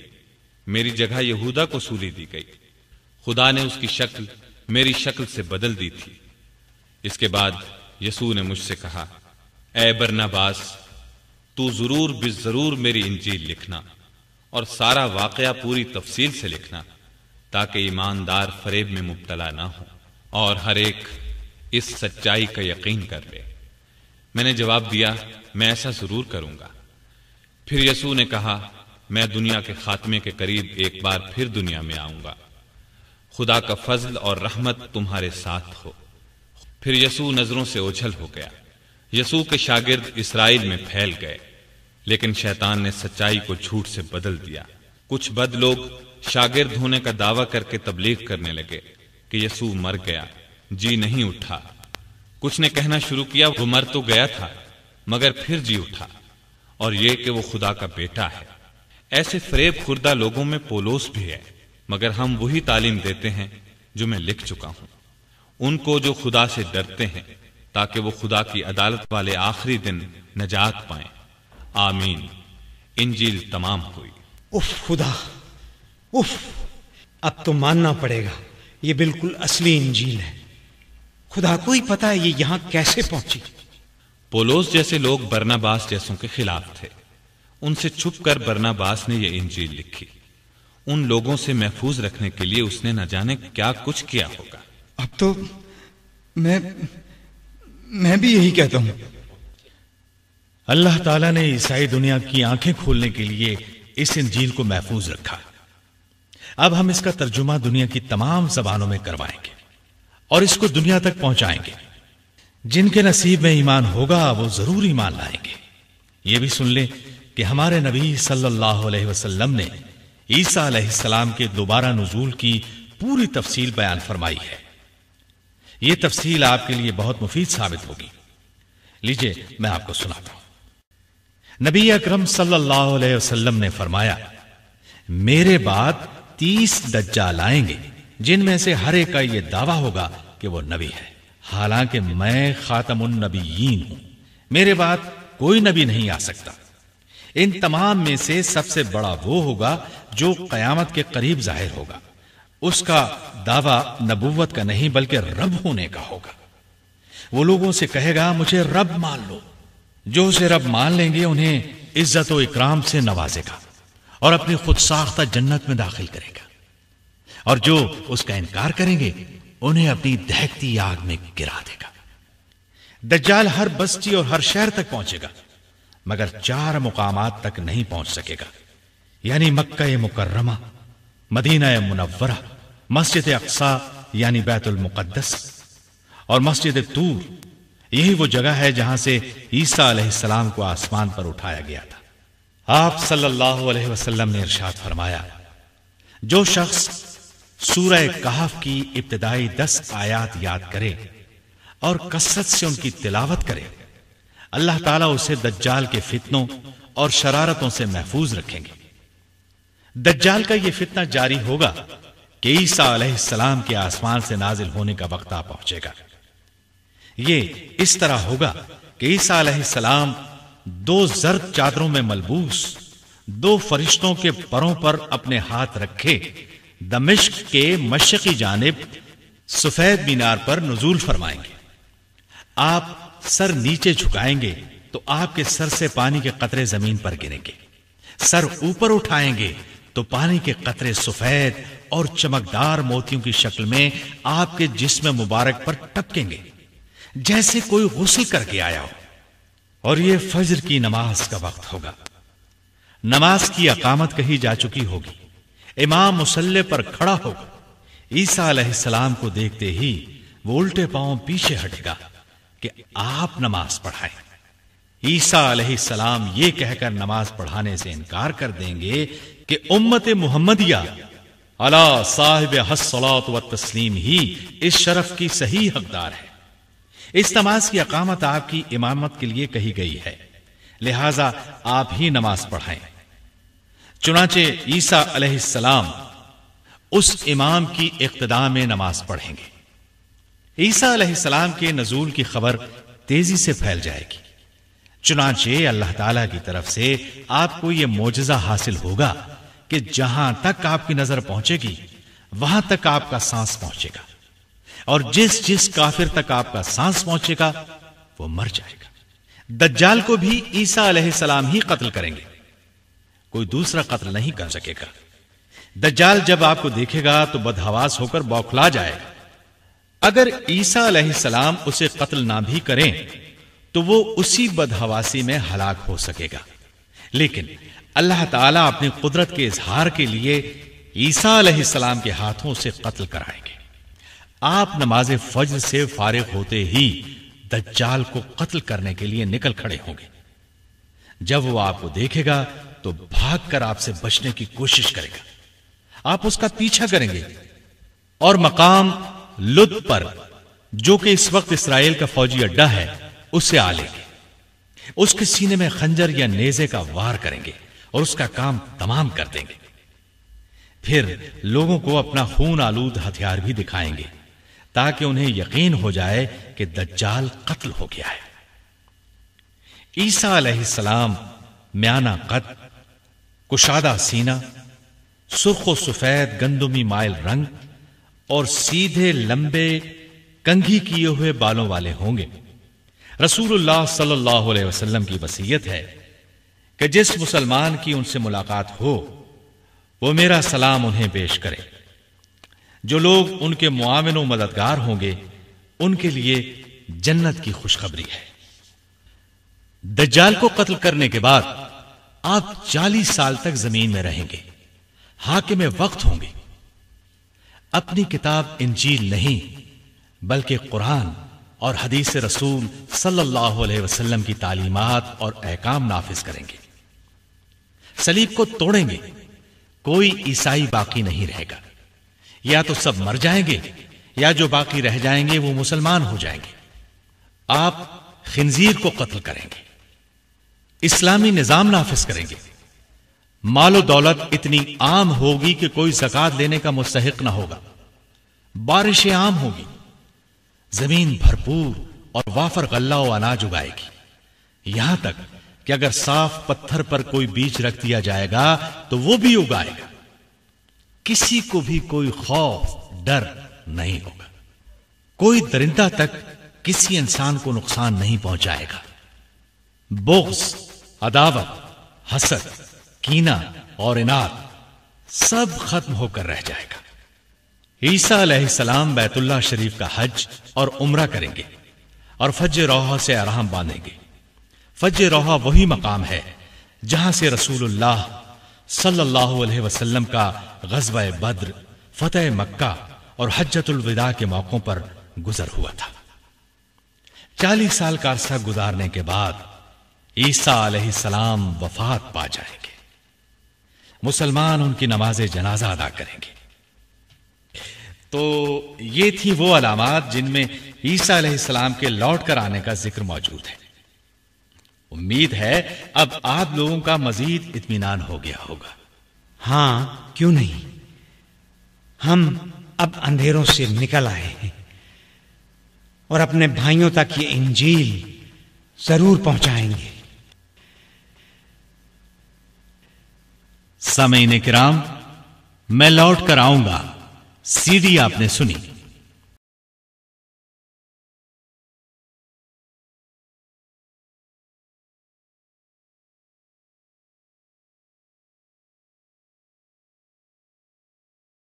मेरी जगह यहूदा को सूली दी गई। खुदा ने उसकी शक्ल मेरी शक्ल से बदल दी थी। इसके बाद यसू ने मुझसे कहा ए बरनाबास, तू ज़रूर भी ज़रूर मेरी इंजील लिखना और सारा वाकया पूरी तफसील से लिखना, ताकि ईमानदार फरेब में मुबतला ना हो और हर एक इस सच्चाई का यकीन कर ले। मैंने जवाब दिया, मैं ऐसा ज़रूर करूँगा। फिर यसू ने कहा, मैं दुनिया के खात्मे के करीब एक बार फिर दुनिया में आऊँगा। खुदा का फजल और रहमत तुम्हारे साथ हो। फिर यसू नज़रों से ओझल हो गया। यसू के शागिर्द इसराइल में फैल गए, लेकिन शैतान ने सच्चाई को झूठ से बदल दिया। कुछ बद लोग शागिर्द होने का दावा करके तबलीग करने लगे कि यसू मर गया, जी नहीं उठा। कुछ ने कहना शुरू किया, वो मर तो गया था, मगर फिर जी उठा। और ये कि वो खुदा का बेटा है। ऐसे फरेब खुर्दा लोगों में पोलोस भी है, मगर हम वही तालीम देते हैं जो मैं लिख चुका हूँ। उनको जो खुदा से डरते हैं, ताकि वो खुदा की अदालत वाले आखिरी दिन नजात पाए। आमीन। इंजील तमाम हुई। उफ, खुदा। उफ, अब तो मानना पड़ेगा, ये बिल्कुल असली इंजील है। खुदा को ही पता है ये यहाँ कैसे पहुँची? पोलोस जैसे लोग बरनाबास जैसों के खिलाफ थे। उनसे छुप कर बरनाबास ने यह इंजील लिखी। उन लोगों से महफूज रखने के लिए उसने न जाने क्या कुछ किया होगा। अब तो मैं मैं भी यही कहता हूँ। अल्लाह ताला ने ईसाई दुनिया की आँखें खोलने के लिए इस इंजील को महफूज रखा। अब हम इसका तर्जुमा दुनिया की तमाम जबानों में करवाएँगे और इसको दुनिया तक पहुंचाएँगे। जिनके नसीब में ईमान होगा, वो ज़रूर ईमान लाएँगे। ये भी सुन ले कि हमारे नबी सल्लल्लाहु अलैहि वसल्लम ने ईसा अलैहिस्सलाम के दोबारा नजूल की पूरी तफसील बयान फरमाई है। यह तफसील आपके लिए बहुत मुफीद साबित होगी। लीजिए, मैं आपको सुनाता हूँ। नबी अकरम सल्लल्लाहु अलैहि वसल्लम ने फरमाया, मेरे बाद तीस दज्जाल आएँगे, जिनमें से हर एक का यह दावा होगा कि वो नबी है। हालाँकि मैं खातमुन नबीयीन हूँ। मेरे बाद कोई नबी नहीं आ सकता। इन तमाम में से सबसे बड़ा वो होगा जो कयामत के करीब ज़ाहिर होगा। उसका दावा नबुवत का नहीं, बल्कि रब होने का होगा। वो लोगों से कहेगा, मुझे रब मान लो। जो उसे रब मान लेंगे, उन्हें इज़्ज़त और इकराम से नवाजेगा और अपनी खुद साख्ता जन्नत में दाखिल करेगा। और जो उसका इनकार करेंगे उन्हें अपनी दहकती आग में गिरा देगा। दज्जाल हर बस्ती और हर शहर तक पहुंचेगा, मगर चार मुकाम तक नहीं पहुँच सकेगा। यानी मक्का मुकर्रमा मदीना मुनव्वरा, मस्जिद अक्सा, यानी बैतुल मुकद्दस और मस्जिद तूर, यही वो जगह है जहाँ से ईसा सलाम को आसमान पर उठाया गया था। आप सल्लल्लाहु अलैहि वसल्लम ने इरशाद फरमाया, जो शख्स सूरह कहफ की इब्तदाई दस आयात याद करे और कसरत से उनकी तिलावत करे। अल्लाह ताला उसे दज्जाल के फितनों और शरारतों से महफूज रखेंगे। दज्जाल का यह फितना जारी होगा कि ईसा सलाम के आसमान से नाजिल होने का वक्त आ पहुंचेगा। ये इस तरह होगा कि ईसा सलाम दो जर्द चादरों में मलबूस, दो फरिश्तों के परों पर अपने हाथ रखे दमिश्क के मशकी जानब सफ़ेद मीनार पर नजूल फरमाएँगे। आप सर नीचे झुकाएँगे तो आपके सर से पानी के कतरे ज़मीन पर गिरेंगे। सर ऊपर उठाएँगे तो पानी के कतरे सफ़ेद और चमकदार मोतियों की शक्ल में आपके जिस्म मुबारक पर टपकेंगे। जैसे कोई गुस्ल करके आया हो। और यह फजर की नमाज़ का वक्त होगा। नमाज़ की अकामत कही जा चुकी होगी। इमाम मुसल्ले पर खड़ा होगा ईसा सलाम को देखते ही वो उल्टे पाँव पीछे हटेगा कि आप नमाज़ पढ़ाएँ। ईसा सलाम ये कहकर नमाज़ पढ़ाने से इनकार कर देंगे कि उम्मत मोहम्मदिया अला साहिब हसलात व तस्लीम ही इस शरफ की सही हकदार है। इस नमाज़ की अकामत आपकी इमामत के लिए कही गई है। लिहाजा आप ही नमाज़ पढ़ाएँ। चुनाचे ईसा सलाम उस इमाम की इक्तदा में नमाज़ पढ़ेंगे। ईसा सलाम के नजूल की खबर तेज़ी से फैल जाएगी। चुनाचे अल्लाह ताला की तरफ़ से आपको यह मोजा हासिल होगा कि जहाँ तक आपकी नज़र पहुंचेगी, वहाँ तक आपका सांस पहुंचेगा। और जिस जिस काफिर तक आपका सांस पहुंचेगा, वो मर जाएगा। दज्जाल को भी ईसा सलाम ही कत्ल करेंगे। कोई दूसरा कत्ल नहीं कर सकेगा। दज्जाल जब आपको देखेगा तो बदहवास होकर बौखला जाएगा अगर ईसा सलाम उसे कत्ल ना भी करें तो वो उसी बदहवासी में हलाक हो सकेगा। लेकिन अल्लाह ताला अपनी कुदरत के इजहार के लिए ईसा सलाम के हाथों से कत्ल कराएँगे। आप नमाज़ फज्र से फारिग होते ही दज्जाल को कत्ल करने के लिए निकल खड़े होंगे। जब वो आपको देखेगा तो भागकर आपसे बचने की कोशिश करेगा। आप उसका पीछा करेंगे और मकाम लुद पर, जो कि इस वक्त इसराइल का फौजी अड्डा है, उसे आ लेंगे। उसके सीने में खंजर या नेजे का वार करेंगे और उसका काम तमाम कर देंगे। फिर लोगों को अपना खून आलूद हथियार भी दिखाएँगे, ताकि उन्हें यकीन हो जाए कि दज्जाल कत्ल हो गया है। ईसा सलाम म्याना कद कुशादा सीना, सुर्ख सफ़ेद गंदुमी माइल रंग और सीधे लंबे कंघी किए हुए बालों वाले होंगे। रसूलुल्लाह सल्लल्लाहु अलैहि वसल्लम की वसीयत है कि जिस मुसलमान की उनसे मुलाकात हो, वो मेरा सलाम उन्हें पेश करे। जो लोग उनके मुआविन मददगार होंगे, उनके लिए जन्नत की खुशखबरी है। दज्जाल को कत्ल करने के बाद आप चालीस साल तक ज़मीन में रहेंगे। हाके में वक्त होंगे। अपनी किताब, इंजील नहीं, बल्कि कुरान और हदीस रसूल सल्लल्लाहु अलैहि वसल्लम की तालीमात और अहकाम नाफिज करेंगे। सलीब को तोड़ेंगे। कोई ईसाई बाकी नहीं रहेगा। या तो सब मर जाएँगे, या जो बाकी रह जाएँगे वो मुसलमान हो जाएँगे। आप खिंजीर को कत्ल करेंगे। इस्लामी निज़ाम नाफिज करेंगे। मालो दौलत इतनी आम होगी कि कोई जक़ात लेने का मुस्तक ना होगा। बारिशें आम होगी। ज़मीन भरपूर और वाफर गल्ला अनाज उगाएगी। यहाँ तक कि अगर साफ़ पत्थर पर कोई बीज रख दिया जाएगा तो वो भी उगाएगा। किसी को भी कोई खौफ, डर नहीं होगा। कोई दरिंदा तक किसी इंसान को नुकसान नहीं पहुंचाएगा। बोग्स अदावत, हसद, कीना और इनाद सब खत्म होकर रह जाएगा। ईसा सलाम बैतुल्ला शरीफ का हज और उम्र करेंगे और फज रोहा से आराम बांधेंगे। फज रोहा वही मकाम है जहाँ से रसूलुल्लाह सल्लल्लाहु अलैहि वसल्लम का गजब बद्र, फतेह मक्का और हजतुल विदा के मौकों पर गुजर हुआ था। चालीस साल का अरसा गुजारने के बाद ईसा सलाम वफात पा जाएँगे। मुसलमान उनकी नमाज़ जनाजा अदा करेंगे। तो ये थी वो अलामत जिनमें ईसा सलाम के लौट कर आने का ज़िक्र मौजूद है। उम्मीद है अब आप लोगों का मजीद इत्मीनान हो गया होगा। हाँ, क्यों नहीं? हम अब अंधेरों से निकल आए हैं और अपने भाइयों तक ये इंजील ज़रूर पहुंचाएँगे। समय ने किराम मैं लौट कर आऊँगा। सीडी आपने सुनी।